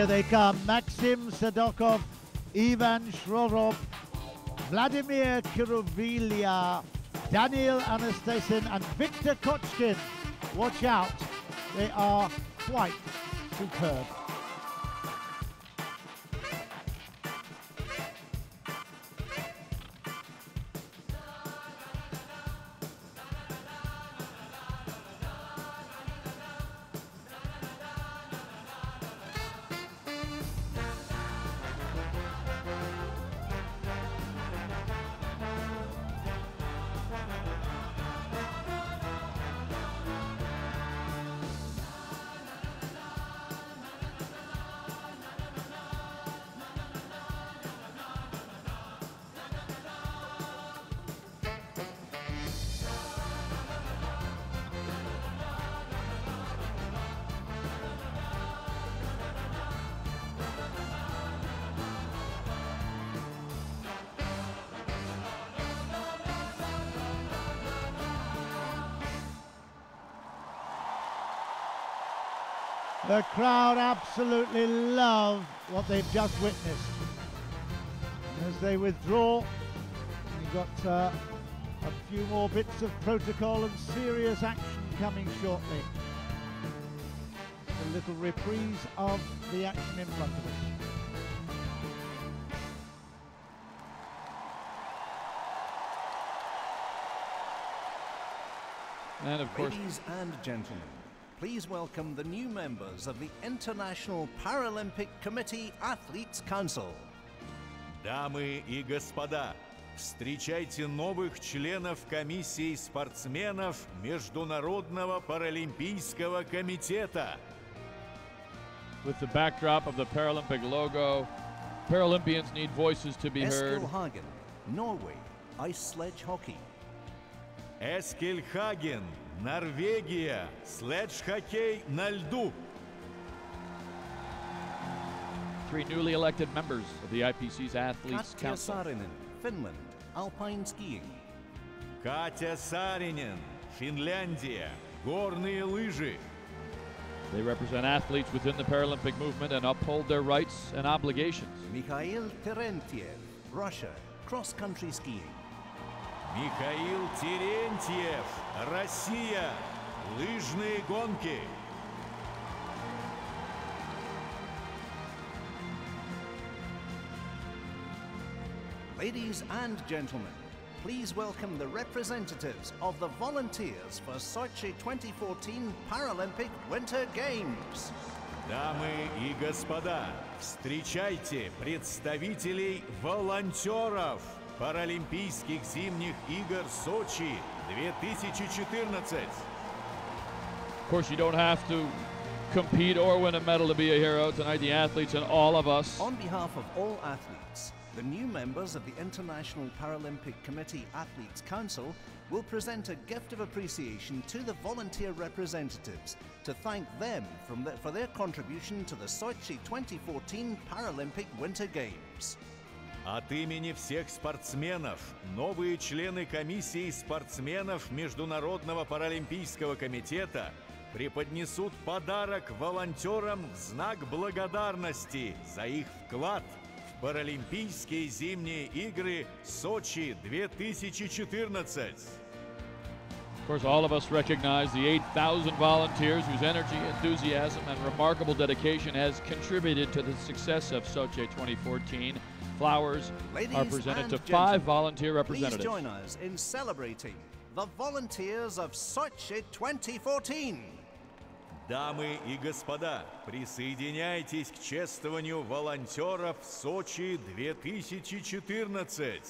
Here they come Maxim Sadokov, Ivan Shrodov, Vladimir Kirovilia, Daniel Anastasin, and Viktor Kochkin. Watch out, they are quite superb. The crowd absolutely love what they've just witnessed. And as they withdraw, you've got uh, a few more bits of protocol and serious action coming shortly. A little reprise of the action in front of us. And of course, Ladies and gentlemen, please welcome the new members of the International Paralympic Committee Athletes Council. Дамы и господа, встречайте новых членов комиссии спортсменов Международного паралимпийского комитета. with the backdrop of the Paralympic logo, Paralympians need voices to be heard. Eskil Hagen, Norway, Ice Sledge Hockey. Эскель Хаген, Норвегия, следж-хоккей на льду. Three newly elected members of the IPC's Athletes Katja Council. Saarinen, Finland, Alpine Skiing. Катя Саринен, Финляндия, горные лыжи. They represent athletes within the Paralympic movement and uphold their rights and obligations. Mikhail Terentiev, Russia, Cross Country Skiing. Михаил Терентьев, Россия, лыжные гонки. Ladies and gentlemen, please welcome the representatives of the volunteers for Sochi 2014 Paralympic Winter Games. Дамы и господа, встречайте представителей волонтеров Паралимпийских зимних игр Сочи 2014. Of course, you don't have to compete or win a medal to be a hero. Tonight, the athletes and all of us On behalf of all athletes, the new members of the International Paralympic Committee Athletes Council will present a gift of appreciation to the volunteer representatives to thank them from the, for their contribution to the Sochi 2014 Paralympic Winter Games. От имени всех спортсменов, новые члены комиссии спортсменов Международного паралимпийского комитета преподнесут подарок волонтерам в знак благодарности за их вклад в Паралимпийские зимние игры Сочи 2014. Of course, all of us recognize the 8,000 volunteers whose energy, enthusiasm, and remarkable dedication has contributed to the success of Sochi 2014. Flowers Ladies are presented to five volunteer Please representatives. join us in celebrating the volunteers of Sochi 2014. Дамы и господа, присоединяйтесь к чествованию волонтеров Сочи 2014.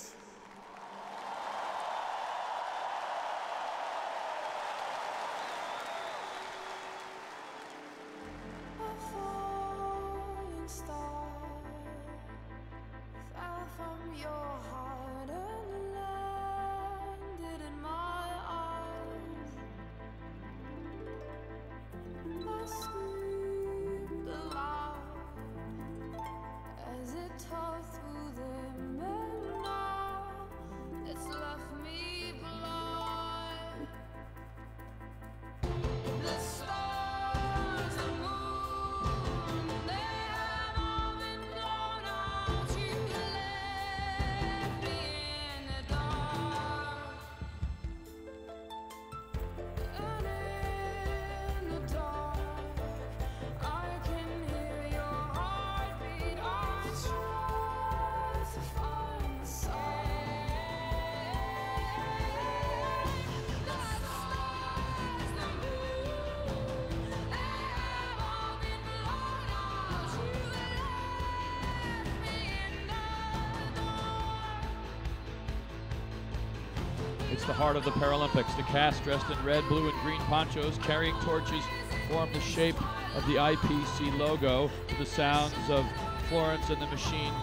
The heart of the Paralympics. The cast dressed in red, blue, and green ponchos carrying torches form the shape of the IPC logo to the sounds of Florence and the Machine's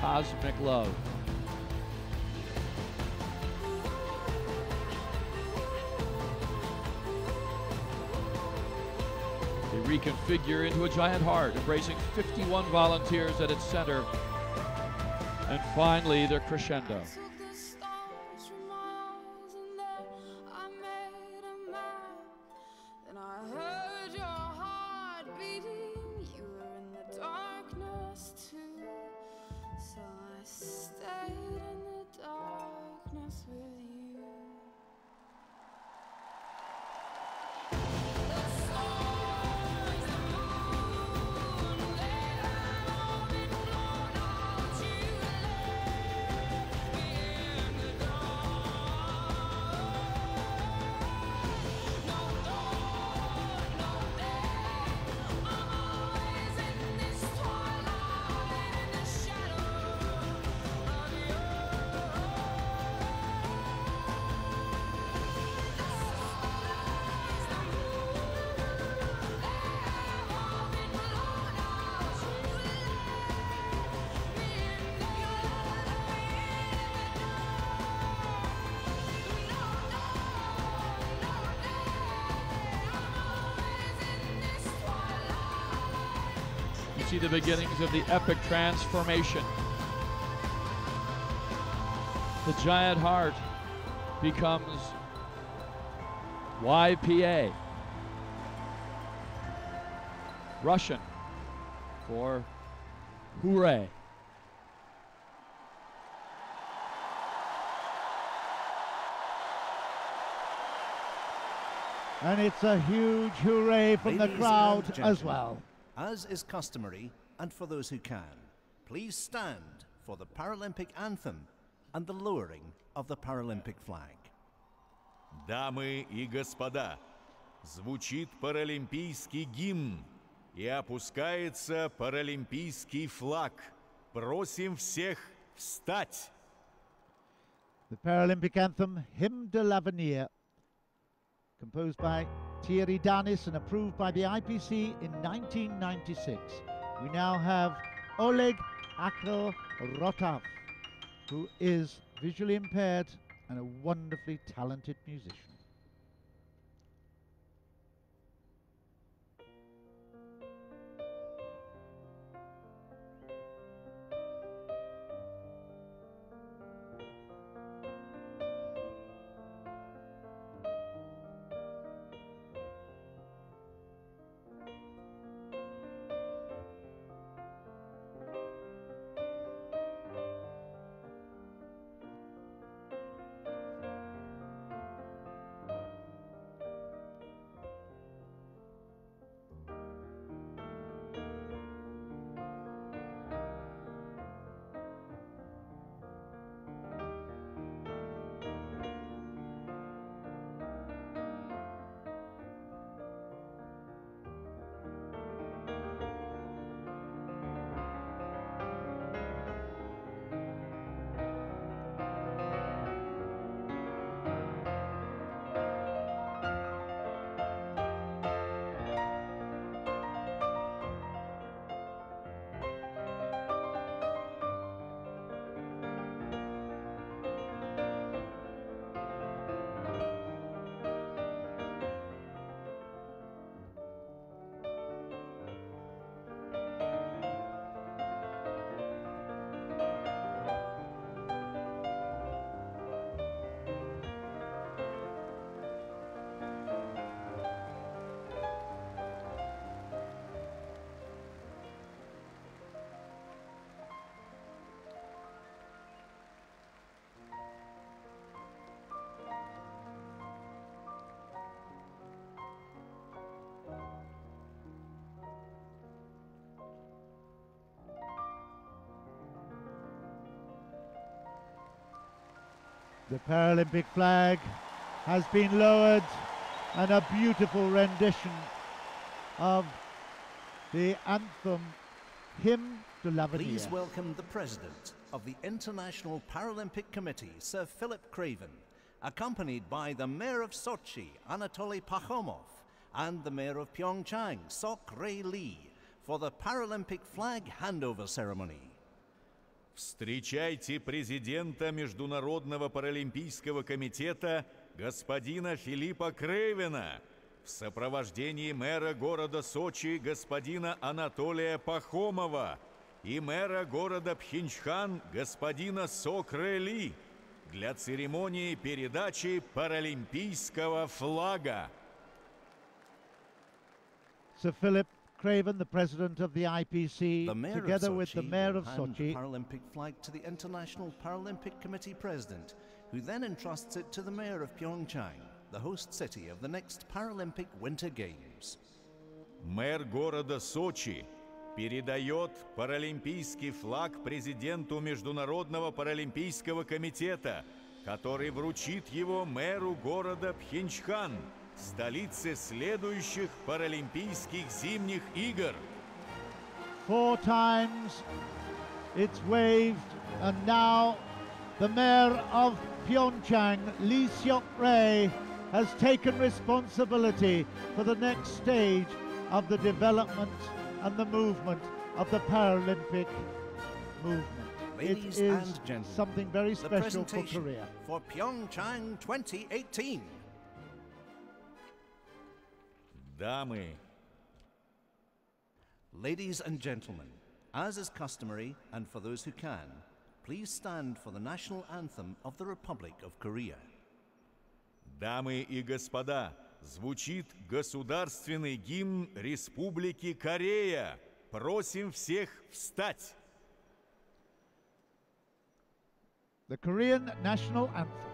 Cosmic Love. They reconfigure into a giant heart, embracing 51 volunteers at its center. And finally, their crescendo. The beginnings of the epic transformation. The giant heart becomes YPA. Russian for hooray. And it's a huge hooray from the Ladies and crowd as well. As is customary, and for those who can, please stand for the Paralympic anthem and the lowering of the Paralympic flag. Дамы и господа, звучит паралимпийский гимн. И опускается паралимпийский флаг. Просим всех встать. The Paralympic anthem, Hymn de l'Avenir, composed by Thierry Darnis and approved by the IPC in 1996. We now have Oleg Akel Rotov, who is visually impaired and a wonderfully talented musician. The Paralympic flag has been lowered and a beautiful rendition of the anthem Hymn de l'Avenir. Please welcome the President of the International Paralympic Committee, Sir Philip Craven, accompanied by the Mayor of Sochi, Anatoly Pakhomov, and the Mayor of Pyeongchang, Sok Rae Lee, for the Paralympic flag handover ceremony. Встречайте президента Международного паралимпийского комитета господина Филиппа Крейвена в сопровождении мэра города Сочи господина Анатолия Пахомова и мэра города Пхенчхан господина Сокрели для церемонии передачи паралимпийского флага. Sir Philip Craven, the president of the IPC, The Mayor together of with the Sochi Mayor of hand the Sochi, Paralympic flag to the International Paralympic Committee President, who then entrusts it to the Mayor of Pyeongchang, the host city of the next Paralympic Winter Games. Мэр города Сочи передает паралимпийский флаг президенту Международного паралимпийского комитета, который вручит его мэру города Пхенчхан, столице следующих Паралимпийских зимних игр. four times it's waved, and now the mayor of Pyeongchang, Lee Seok Rae, has taken responsibility for the next stage of the development and the movement of the Paralympic movement. Ladies it is and gentlemen, something very the special for presentation Korea. for Pyeongchang 2018. Дамы Ladies and gentlemen, as is customary, and for those who can, please stand for the national anthem of the Republic of Korea. Дамы и господа, звучит государственный гимн Республики Корея. Просим всех встать. The Korean national anthem.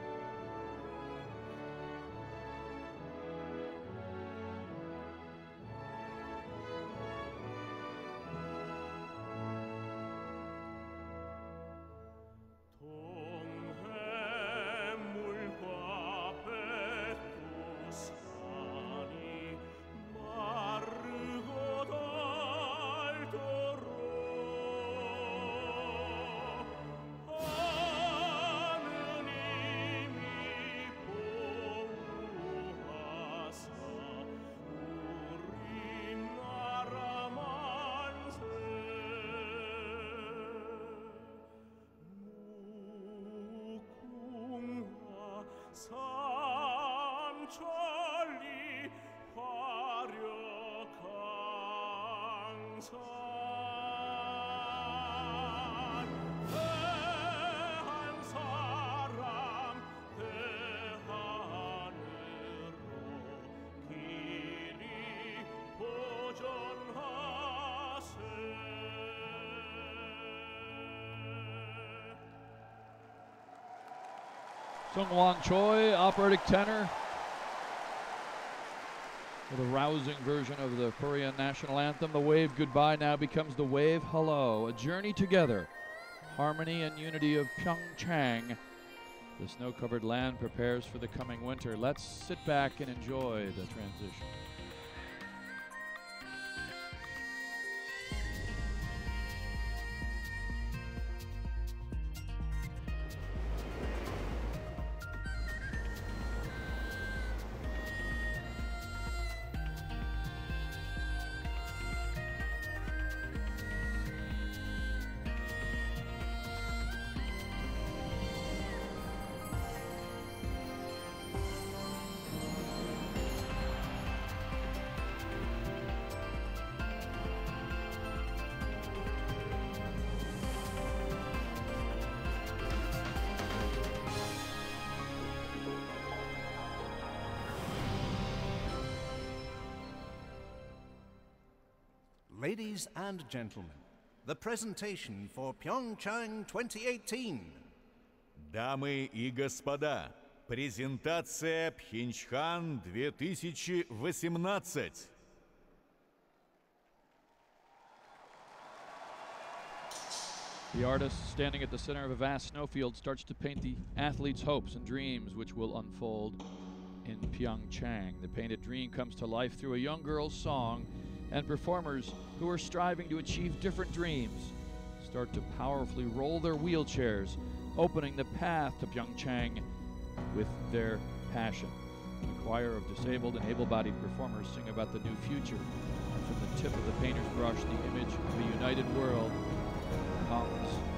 Sungwon Choi, operatic tenor. With a rousing version of the Korean national anthem, The Wave Goodbye now becomes The Wave Hello, a journey together. Harmony and unity of Pyeongchang. The snow covered land prepares for the coming winter. Let's sit back and enjoy the transition. Ladies and gentlemen, the presentation for Pyeongchang 2018. Дамы и господа, презентация Пхенчхан 2018. The artist, standing at the center of a vast snowfield, starts to paint the athlete's hopes and dreams, which will unfold in Pyeongchang. The painted dream comes to life through a young girl's song, and performers who are striving to achieve different dreams start to powerfully roll their wheelchairs, opening the path to Pyeongchang with their passion. The choir of disabled and able bodied performers sing about the new future. And from the tip of the painter's brush, the image of a united world comes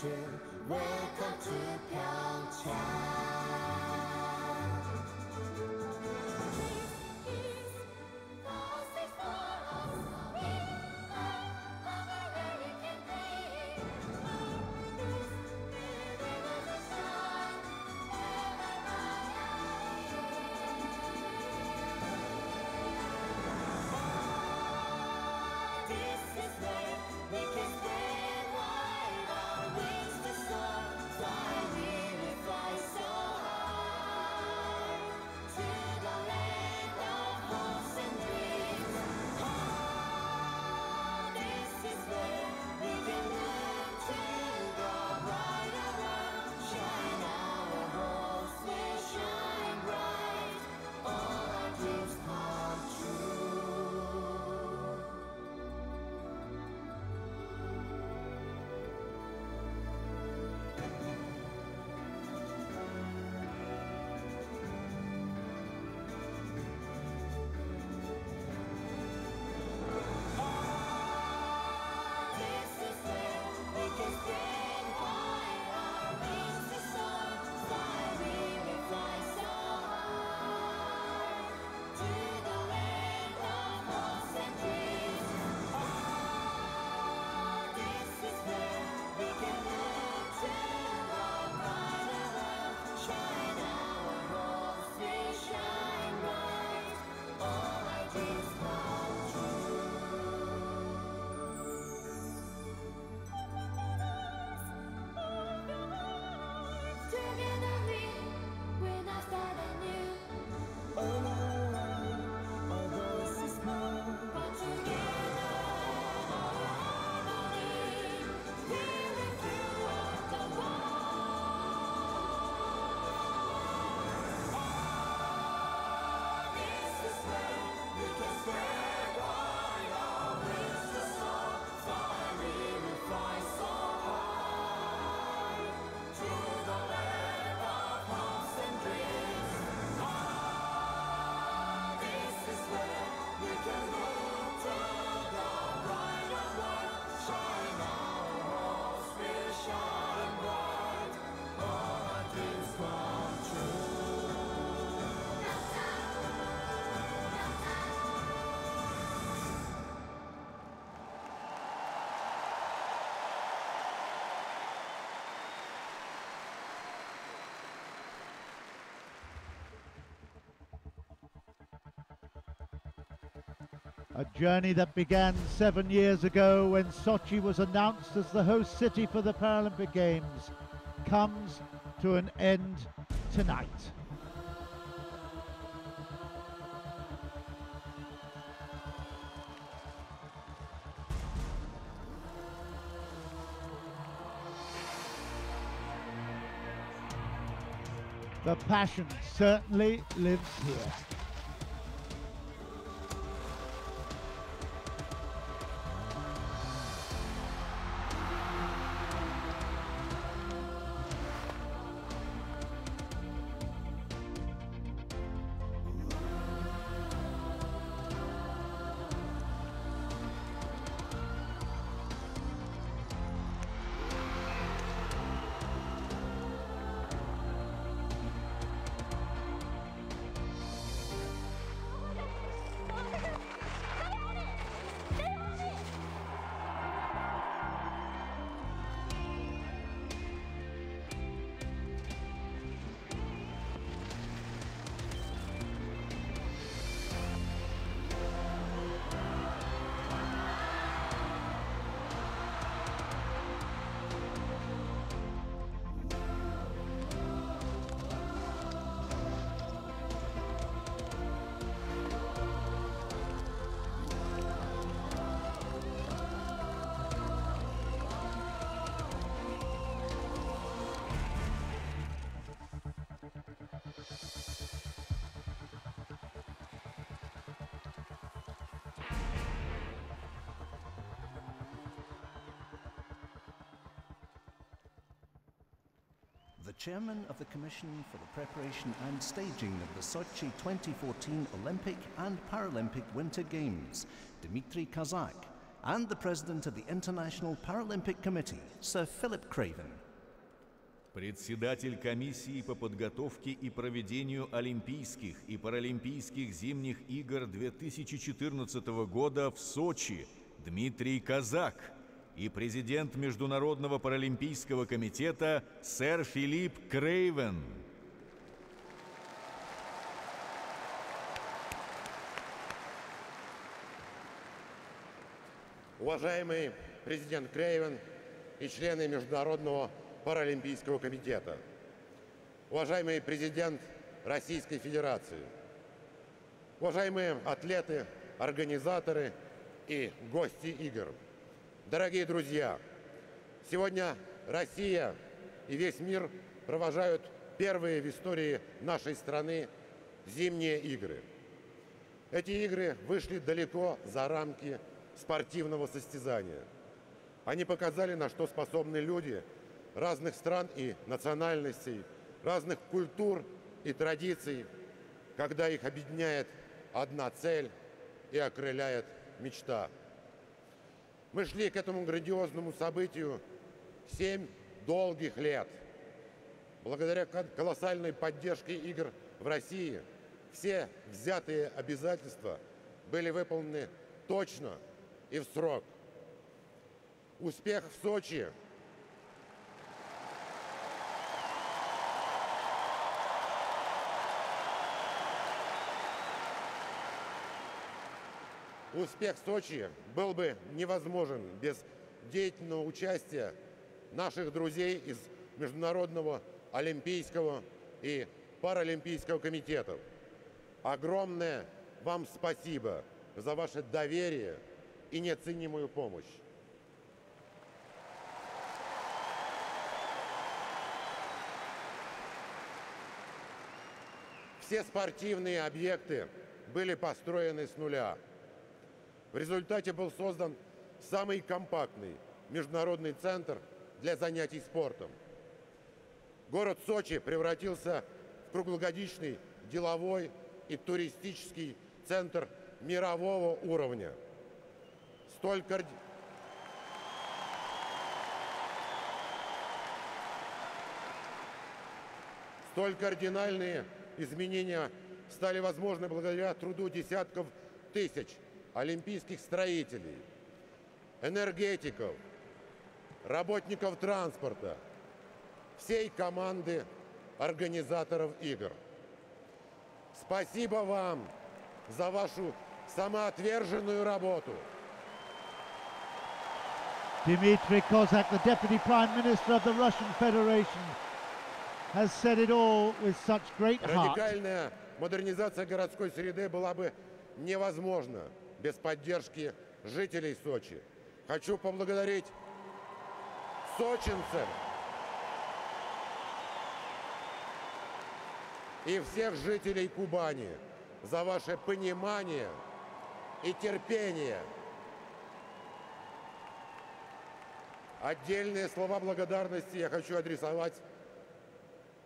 Welcome to A journey that began seven years ago when Sochi was announced as the host city for the Paralympic Games comes to an end tonight. The passion certainly lives here. chairman of the Commission for the Preparation and Staging of the Sochi 2014 Olympic and Paralympic Winter Games, Dmitry Kazak, and the president of the International Paralympic Committee, Sir Philip Craven. Председатель комиссии по подготовке и проведению Олимпийских и Паралимпийских зимних игр 2014 года в Сочи Дмитрий Казак – и президент Международного паралимпийского комитета сэр Филипп Крейвен. Уважаемый президент Крейвен и члены Международного паралимпийского комитета, уважаемый президент Российской Федерации, уважаемые атлеты, организаторы и гости игр, дорогие друзья, сегодня Россия и весь мир провожают первые в истории нашей страны зимние игры. Эти игры вышли далеко за рамки спортивного состязания. Они показали, на что способны люди разных стран и национальностей, разных культур и традиций, когда их объединяет одна цель и окрыляет мечта. Мы шли к этому грандиозному событию семь долгих лет. Благодаря колоссальной поддержке игр в России все взятые обязательства были выполнены точно и в срок. Успех в Сочи Успех Сочи был бы невозможен без деятельного участия наших друзей из Международного Олимпийского и Паралимпийского комитетов. Огромное вам спасибо за ваше доверие и неоценимую помощь. Все спортивные объекты были построены с нуля. В результате был создан самый компактный международный центр для занятий спортом. Город Сочи превратился в круглогодичный деловой и туристический центр мирового уровня. Столь Столь кардинальные изменения стали возможны благодаря труду десятков тысяч олимпийских строителей, энергетиков, работников транспорта, всей команды организаторов игр. Спасибо вам за вашу самоотверженную работу. Dmitry Kozak, the Deputy Prime Minister of the Russian Federation, has said it all with such great heart. Радикальная модернизация городской среды была бы невозможна без поддержки жителей Сочи. Хочу поблагодарить сочинцев и всех жителей Кубани за ваше понимание и терпение. Отдельные слова благодарности я хочу адресовать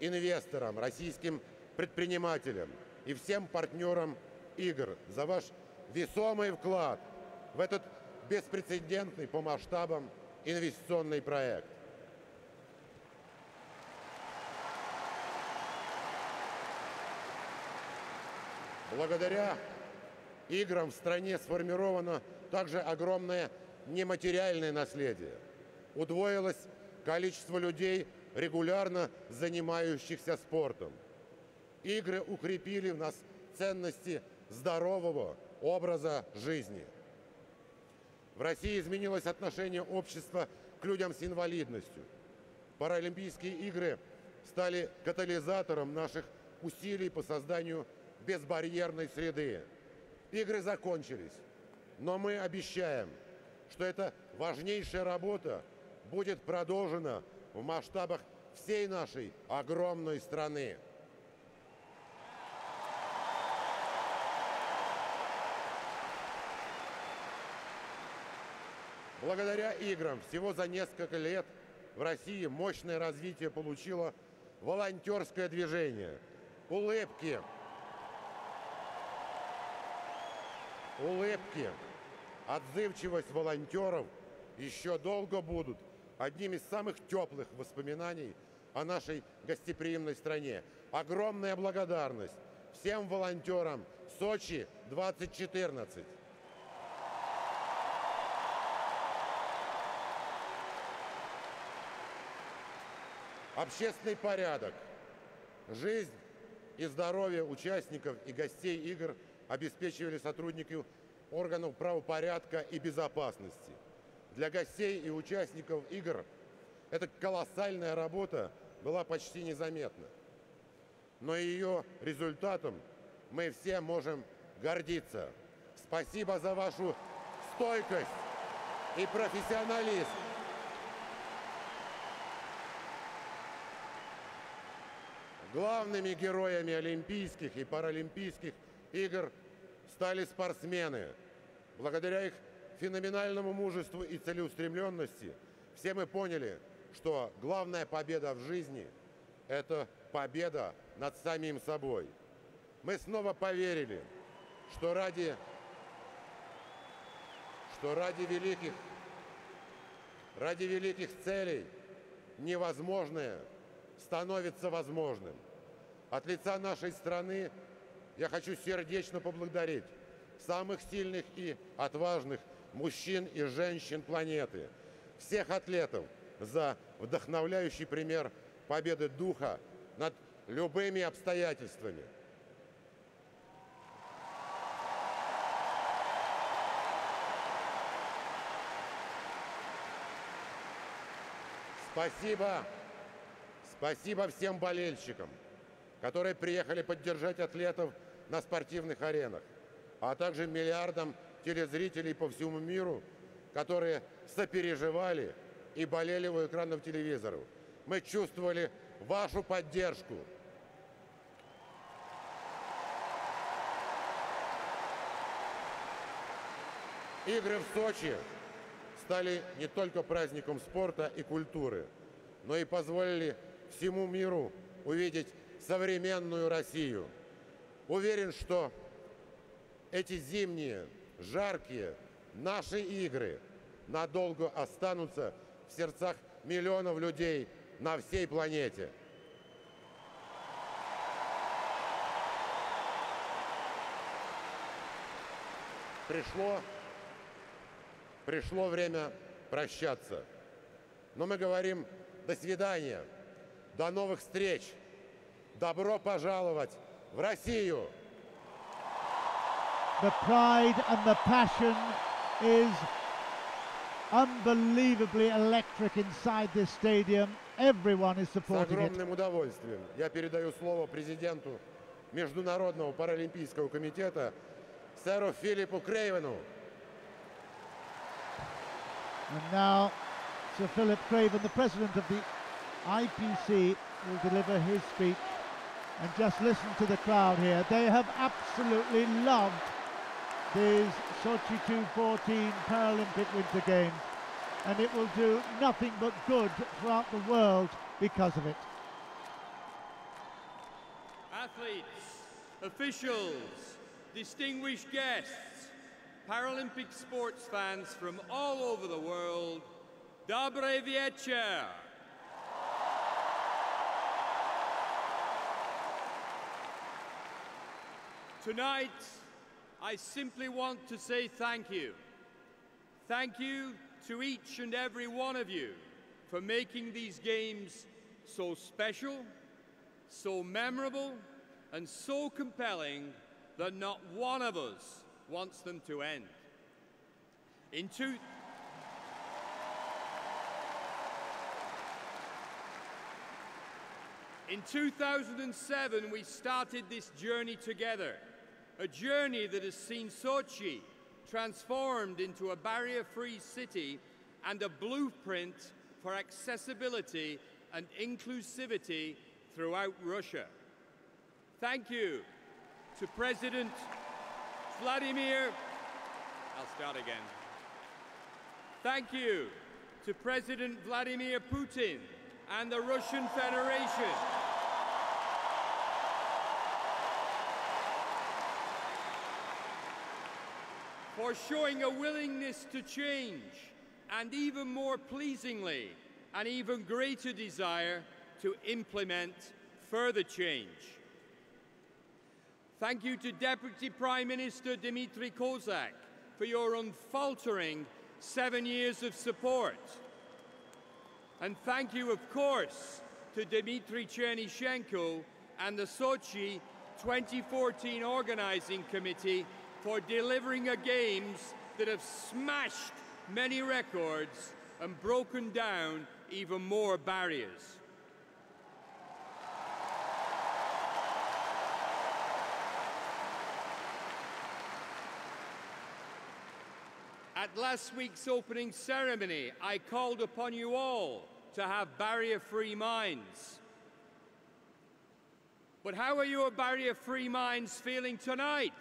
инвесторам, российским предпринимателям и всем партнерам игр за ваш весомый вклад в этот беспрецедентный по масштабам инвестиционный проект. Благодаря играм в стране сформировано также огромное нематериальное наследие. Удвоилось количество людей, регулярно занимающихся спортом. Игры укрепили в нас ценности здорового образа жизни. В России изменилось отношение общества к людям с инвалидностью. Паралимпийские игры стали катализатором наших усилий по созданию безбарьерной среды. Игры закончились, но мы обещаем, что эта важнейшая работа будет продолжена в масштабах всей нашей огромной страны. Благодаря играм всего за несколько лет в России мощное развитие получило волонтерское движение. Улыбки. Улыбки отзывчивость волонтеров еще долго будут одним из самых теплых воспоминаний о нашей гостеприимной стране. Огромная благодарность всем волонтерам Сочи 2014. Общественный порядок, жизнь и здоровье участников и гостей игр обеспечивали сотрудники органов правопорядка и безопасности. Для гостей и участников игр эта колоссальная работа была почти незаметна. Но ее результатом мы все можем гордиться. Спасибо за вашу стойкость и профессионализм. Главными героями Олимпийских и Паралимпийских игр стали спортсмены. Благодаря их феноменальному мужеству и целеустремленности все мы поняли, что главная победа в жизни – это победа над самим собой. Мы снова поверили, что ради, что ради великих, ради великих целей невозможное становится возможным. От лица нашей страны я хочу сердечно поблагодарить самых сильных и отважных мужчин и женщин планеты, всех атлетов за вдохновляющий пример победы духа над любыми обстоятельствами. Спасибо, спасибо всем болельщикам, которые приехали поддержать атлетов на спортивных аренах, а также миллиардам телезрителей по всему миру, которые сопереживали и болели у экранов телевизоров. Мы чувствовали вашу поддержку. Игры в Сочи стали не только праздником спорта и культуры, но и позволили всему миру увидеть современную Россию. Уверен, что эти зимние, жаркие наши игры надолго останутся в сердцах миллионов людей на всей планете. Пришло, пришло время прощаться. Но мы говорим до свидания, до новых встреч. Добро пожаловать в Россию! The pride and the passion is unbelievably electric inside this stadium. Everyone is С supporting it. огромным удовольствием я передаю слово президенту Международного паралимпийского комитета сэру Филиппу Крейвену. And now Sir Philip Craven, the president of the IPC, will deliver his speech. And just listen to the crowd here. They have absolutely loved these Sochi 214 Paralympic Winter Games. And it will do nothing but good throughout the world because of it. Athletes, officials, distinguished guests, Paralympic sports fans from all over the world, Dobre Wieczór! Tonight, I simply want to say thank you. Thank you to each and every one of you for making these games so special, so memorable, and so compelling that not one of us wants them to end. In two, In 2007, we started this journey together, a journey that has seen Sochi transformed into a barrier free city and a blueprint for accessibility and inclusivity throughout Russia. Thank you to President Vladimir. I'll start again. Thank you to President Vladimir Putin and the Russian Federation. For showing a willingness to change and even more pleasingly, an even greater desire to implement further change. Thank you to Deputy Prime Minister Dmitry Kozak for your unfaltering seven years of support. And thank you, of course, to Dmitry Chernyshenko and the Sochi 2014 Organizing Committee for delivering a Games that have smashed many records and broken down even more barriers. At last week's opening ceremony, I called upon you all to have barrier free minds. But how are your barrier free minds feeling tonight?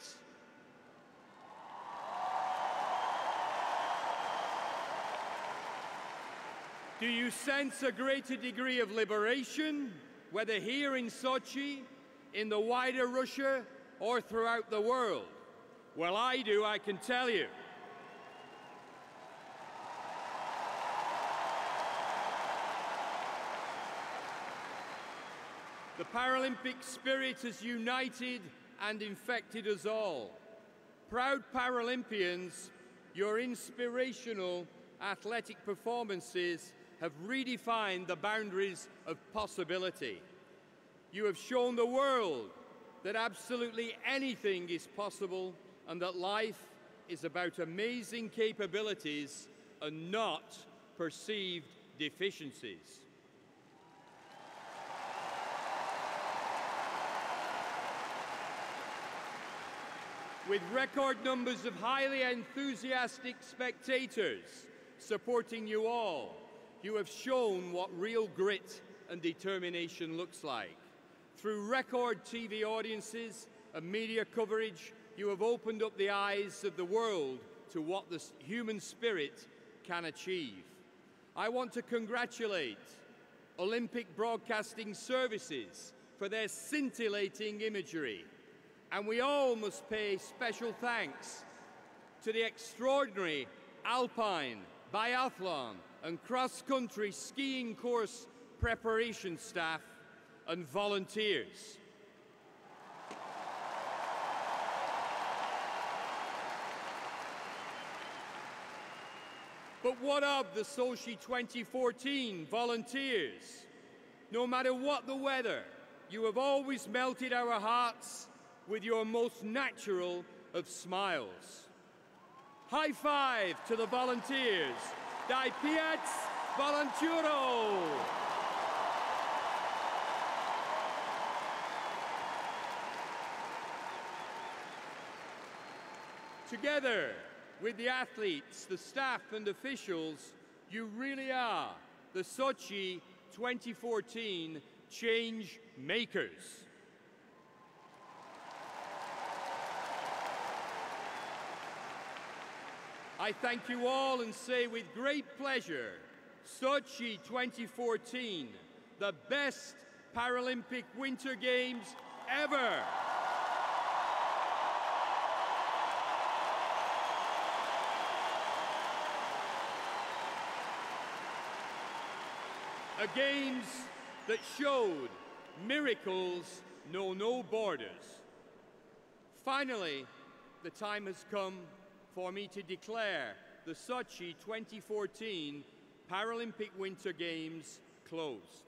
Do you sense a greater degree of liberation, whether here in Sochi, in the wider Russia, or throughout the world? Well, I do, I can tell you. The Paralympic spirit has united and infected us all. Proud Paralympians, your inspirational athletic performances have redefined the boundaries of possibility. You have shown the world that absolutely anything is possible and that life is about amazing capabilities and not perceived deficiencies. With record numbers of highly enthusiastic spectators supporting you all, you have shown what real grit and determination looks like. Through record TV audiences and media coverage, you have opened up the eyes of the world to what the human spirit can achieve. I want to congratulate Olympic Broadcasting Services for their scintillating imagery. And we all must pay special thanks to the extraordinary alpine, biathlon, and cross country skiing course preparation staff and volunteers. But what of the Sochi 2014 volunteers? No matter what the weather, you have always melted our hearts with your most natural of smiles. High five to the volunteers. Dai Piaz Volanturo. Together with the athletes, the staff, and officials, you really are the Sochi 2014 change makers. I thank you all and say with great pleasure, Sochi 2014, the best Paralympic Winter Games ever. A games that showed miracles know no borders. Finally, the time has come for me to declare the Sochi 2014 Paralympic Winter Games closed.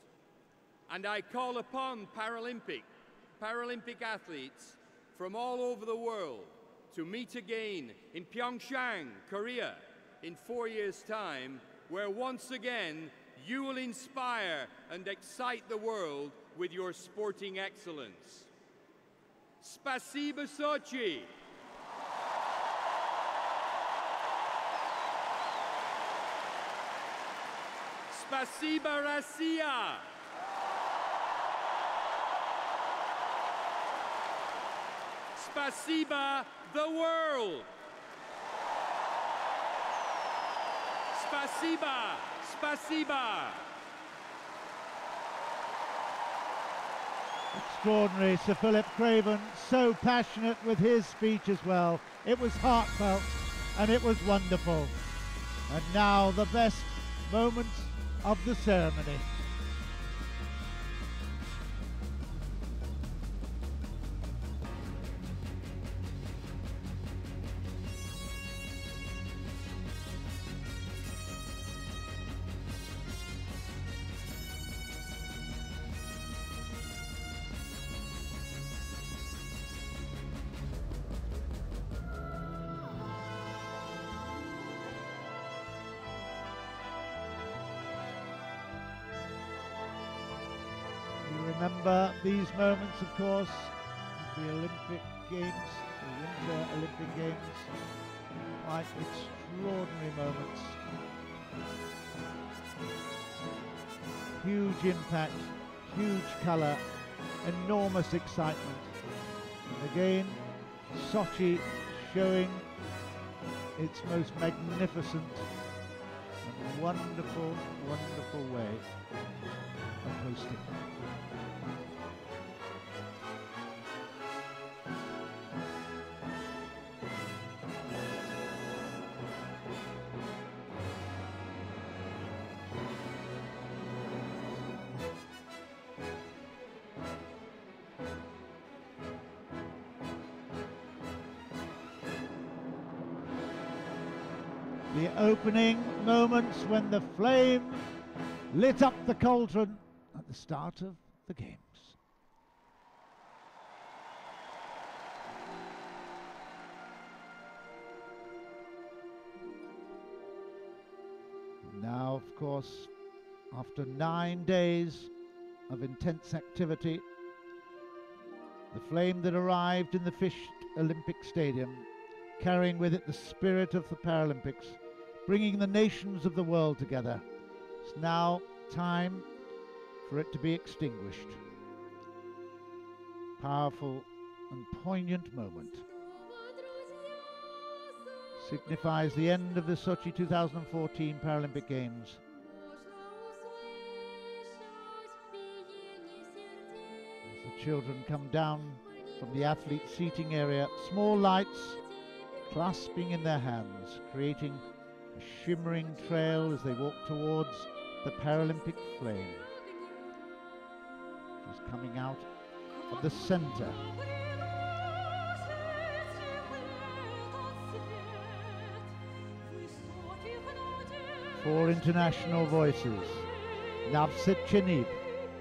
And I call upon Paralympic, Paralympic athletes from all over the world to meet again in Pyeongchang, Korea, in four years' time, where once again you will inspire and excite the world with your sporting excellence. Spasiba Sochi! Spasiba Россия! Spasiba the world! Spasiba! Spasiba! Extraordinary, Sir Philip Craven, so passionate with his speech as well. It was heartfelt. and it was wonderful. And now the best moments of the ceremony. Moments, of course, the Olympic Games, the Winter Olympic Games, quite extraordinary moments. Huge impact, huge colour, enormous excitement. Again, Sochi showing its most magnificent and wonderful, wonderful way of hosting. Opening moments when the flame lit up the cauldron at the start of the games. Now, of course, after nine days of intense activity, the flame that arrived in the Fisht Olympic Stadium, carrying with it the spirit of the Paralympics, bringing the nations of the world together. It's now time for it to be extinguished. Powerful and poignant moment. Signifies the end of the Sochi 2014 Paralympic Games. As the children come down from the athlete seating area, small lights clasping in their hands, creating shimmering trail as they walk towards the Paralympic flame. Is coming out of the center. Four international voices. Nafset Chenib,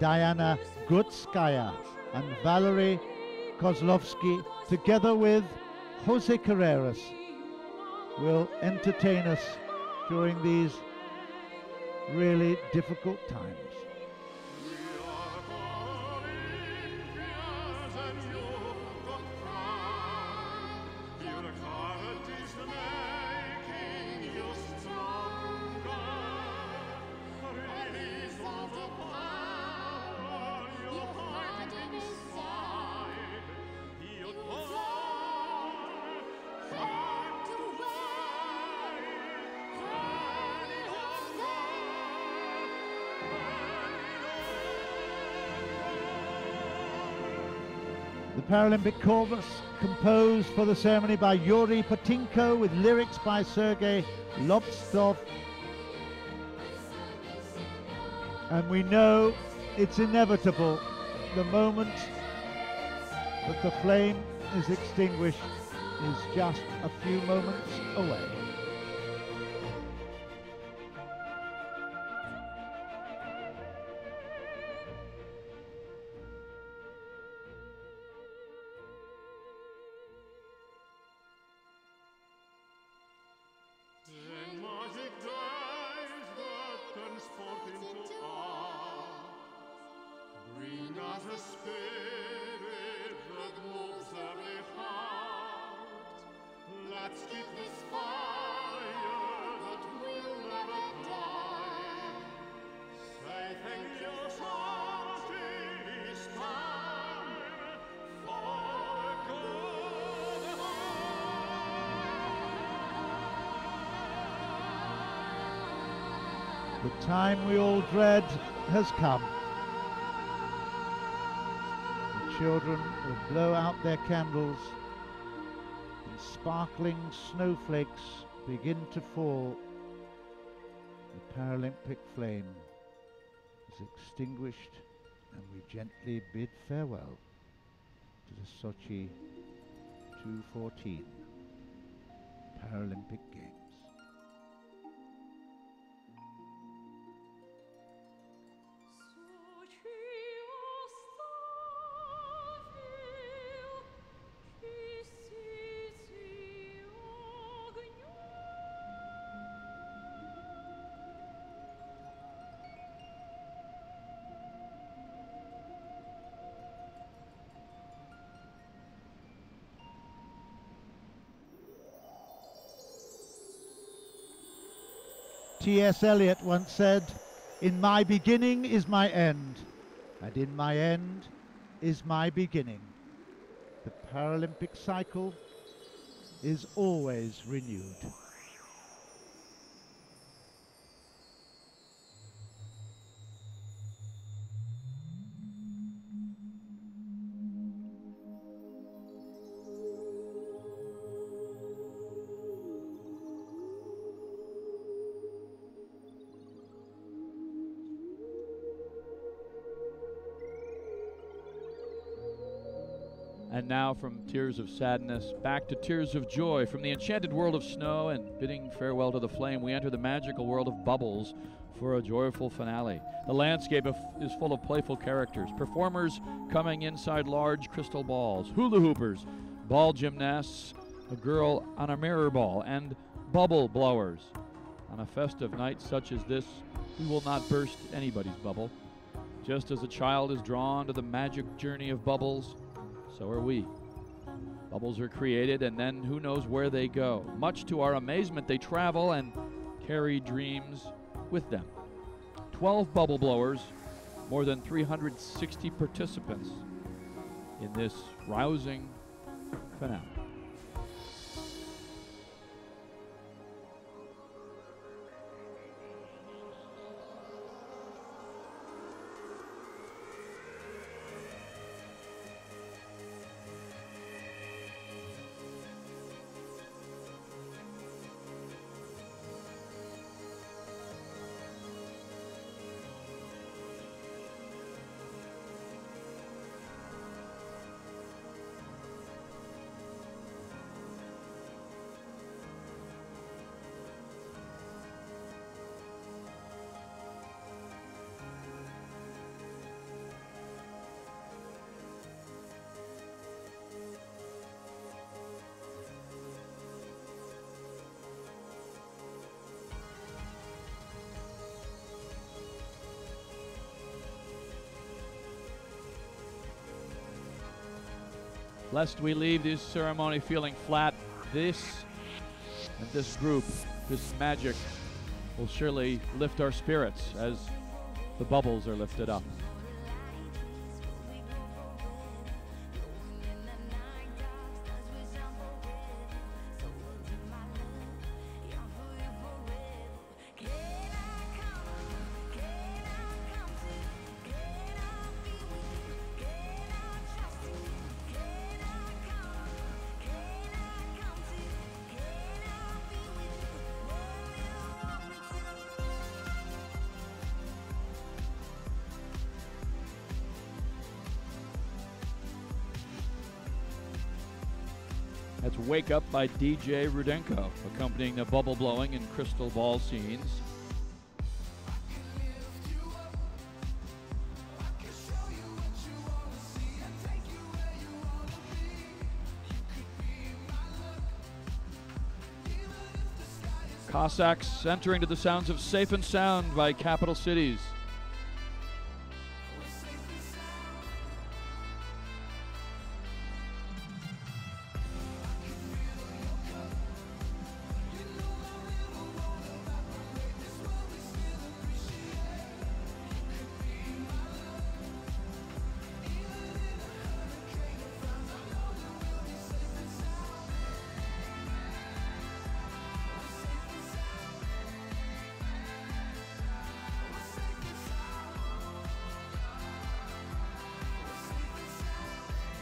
Diana Gurtskaya, and Valerie Kozlovsky, together with Jose Carreras, will entertain us during these really difficult times. Paralympic chorus composed for the ceremony by Yuri Poteyenko with lyrics by Sergei Lobstov. And we know it's inevitable. The moment that the flame is extinguished is just a few moments away. Time we all dread has come. The children will blow out their candles and sparkling snowflakes begin to fall, the Paralympic flame is extinguished and we gently bid farewell to the Sochi 214 Paralympic Games. T.S. Eliot once said, In my beginning is my end, and in my end is my beginning. The Paralympic cycle is always renewed. And now from tears of sadness back to tears of joy. From the enchanted world of snow and bidding farewell to the flame, we enter the magical world of bubbles for a joyful finale. The landscape is full of playful characters, performers coming inside large crystal balls, hula hoopers, ball gymnasts, a girl on a mirror ball, and bubble blowers. On a festive night such as this, we will not burst anybody's bubble. Just as a child is drawn to the magic journey of bubbles, so are we. Bubbles are created, and then who knows where they go. Much to our amazement, they travel and carry dreams with them. 12 bubble blowers, more than 360 participants in this rousing finale. Lest we leave this ceremony feeling flat, this and this group, this magic, will surely lift our spirits as the bubbles are lifted up. Wake Up by DJ Rudenko, accompanying the bubble blowing and crystal ball scenes. Cossacks entering to the sounds of Safe and Sound by Capital Cities.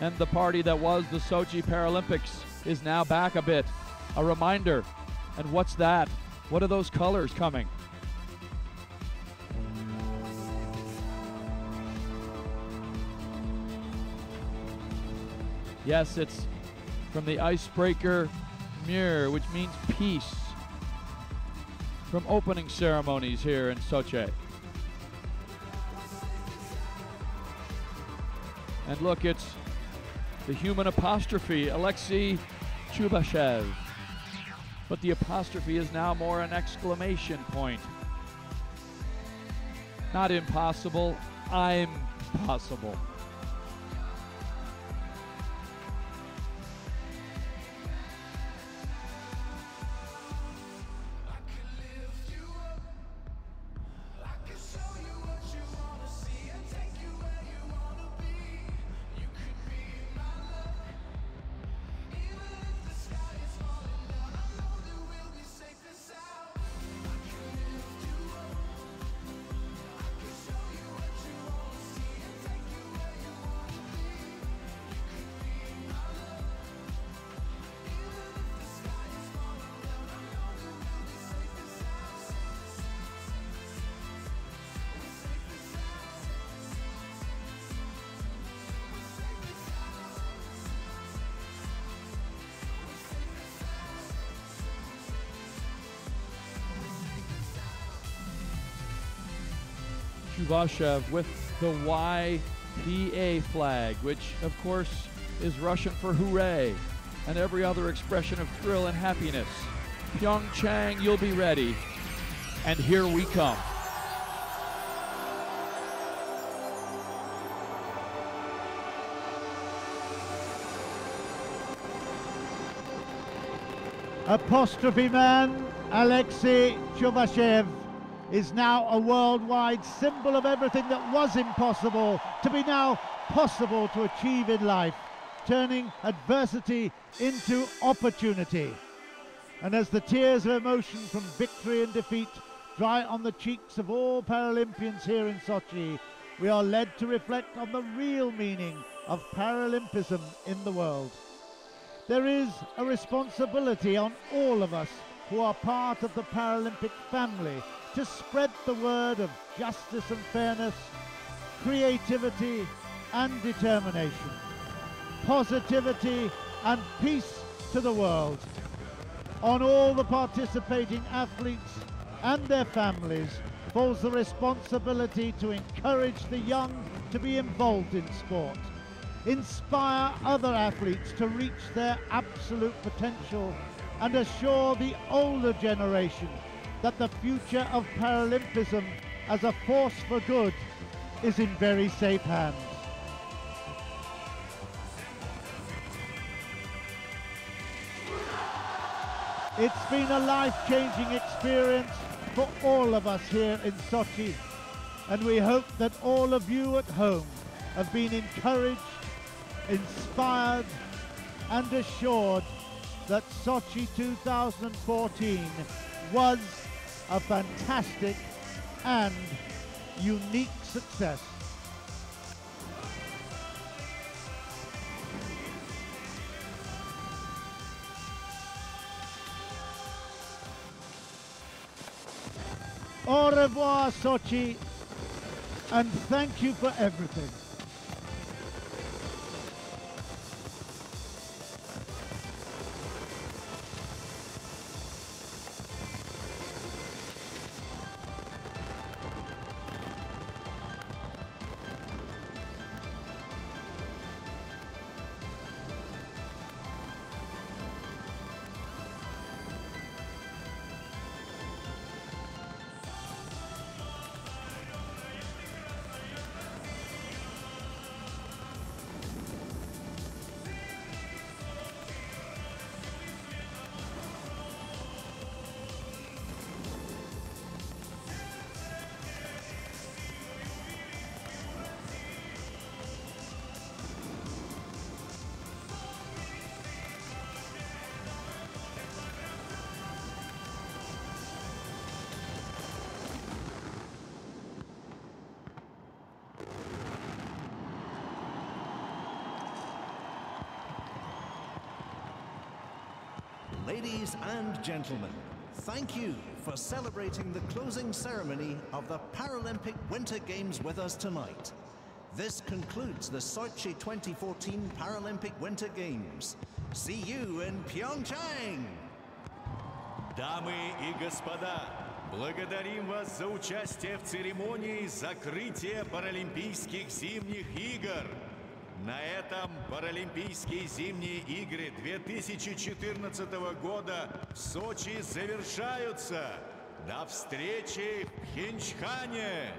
And the party that was the Sochi Paralympics is now back a bit. A reminder. And what's that? What are those colors coming? Yes, it's from the icebreaker mirror, which means peace. From opening ceremonies here in Sochi. And look, it's the human apostrophe, Alexei Chuvashev. But the apostrophe is now more an exclamation point. Not impossible, I'm possible. Chuvashev with the YPA flag, which of course is Russian for hooray, and every other expression of thrill and happiness. Pyeongchang, you'll be ready. And here we come. Apostrophe man Alexei Chuvashev is now a worldwide symbol of everything that was impossible to be now possible to achieve in life, turning adversity into opportunity. And as the tears of emotion from victory and defeat dry on the cheeks of all Paralympians here in Sochi, we are led to reflect on the real meaning of Paralympism in the world. There is a responsibility on all of us who are part of the Paralympic family to spread the word of justice and fairness, creativity and determination, positivity and peace to the world. On all the participating athletes and their families falls the responsibility to encourage the young to be involved in sport, inspire other athletes to reach their absolute potential, and assure the older generation that the future of Paralympism as a force for good is in very safe hands. It's been a life-changing experience for all of us here in Sochi, and we hope that all of you at home have been encouraged, inspired, and assured that Sochi 2014 was a fantastic and unique success. Au revoir, Sochi, and thank you for everything. Ladies and gentlemen, thank you for celebrating the closing ceremony of the Paralympic Winter Games with us tonight. This concludes the Sochi 2014 Paralympic Winter Games. See you in Pyeongchang! Дамы и господа, благодарим вас за участие в церемонии закрытия Паралимпийских зимних игр. На этом Паралимпийские зимние игры 2014 года в Сочи завершаются. До встречи в Пхенчхане!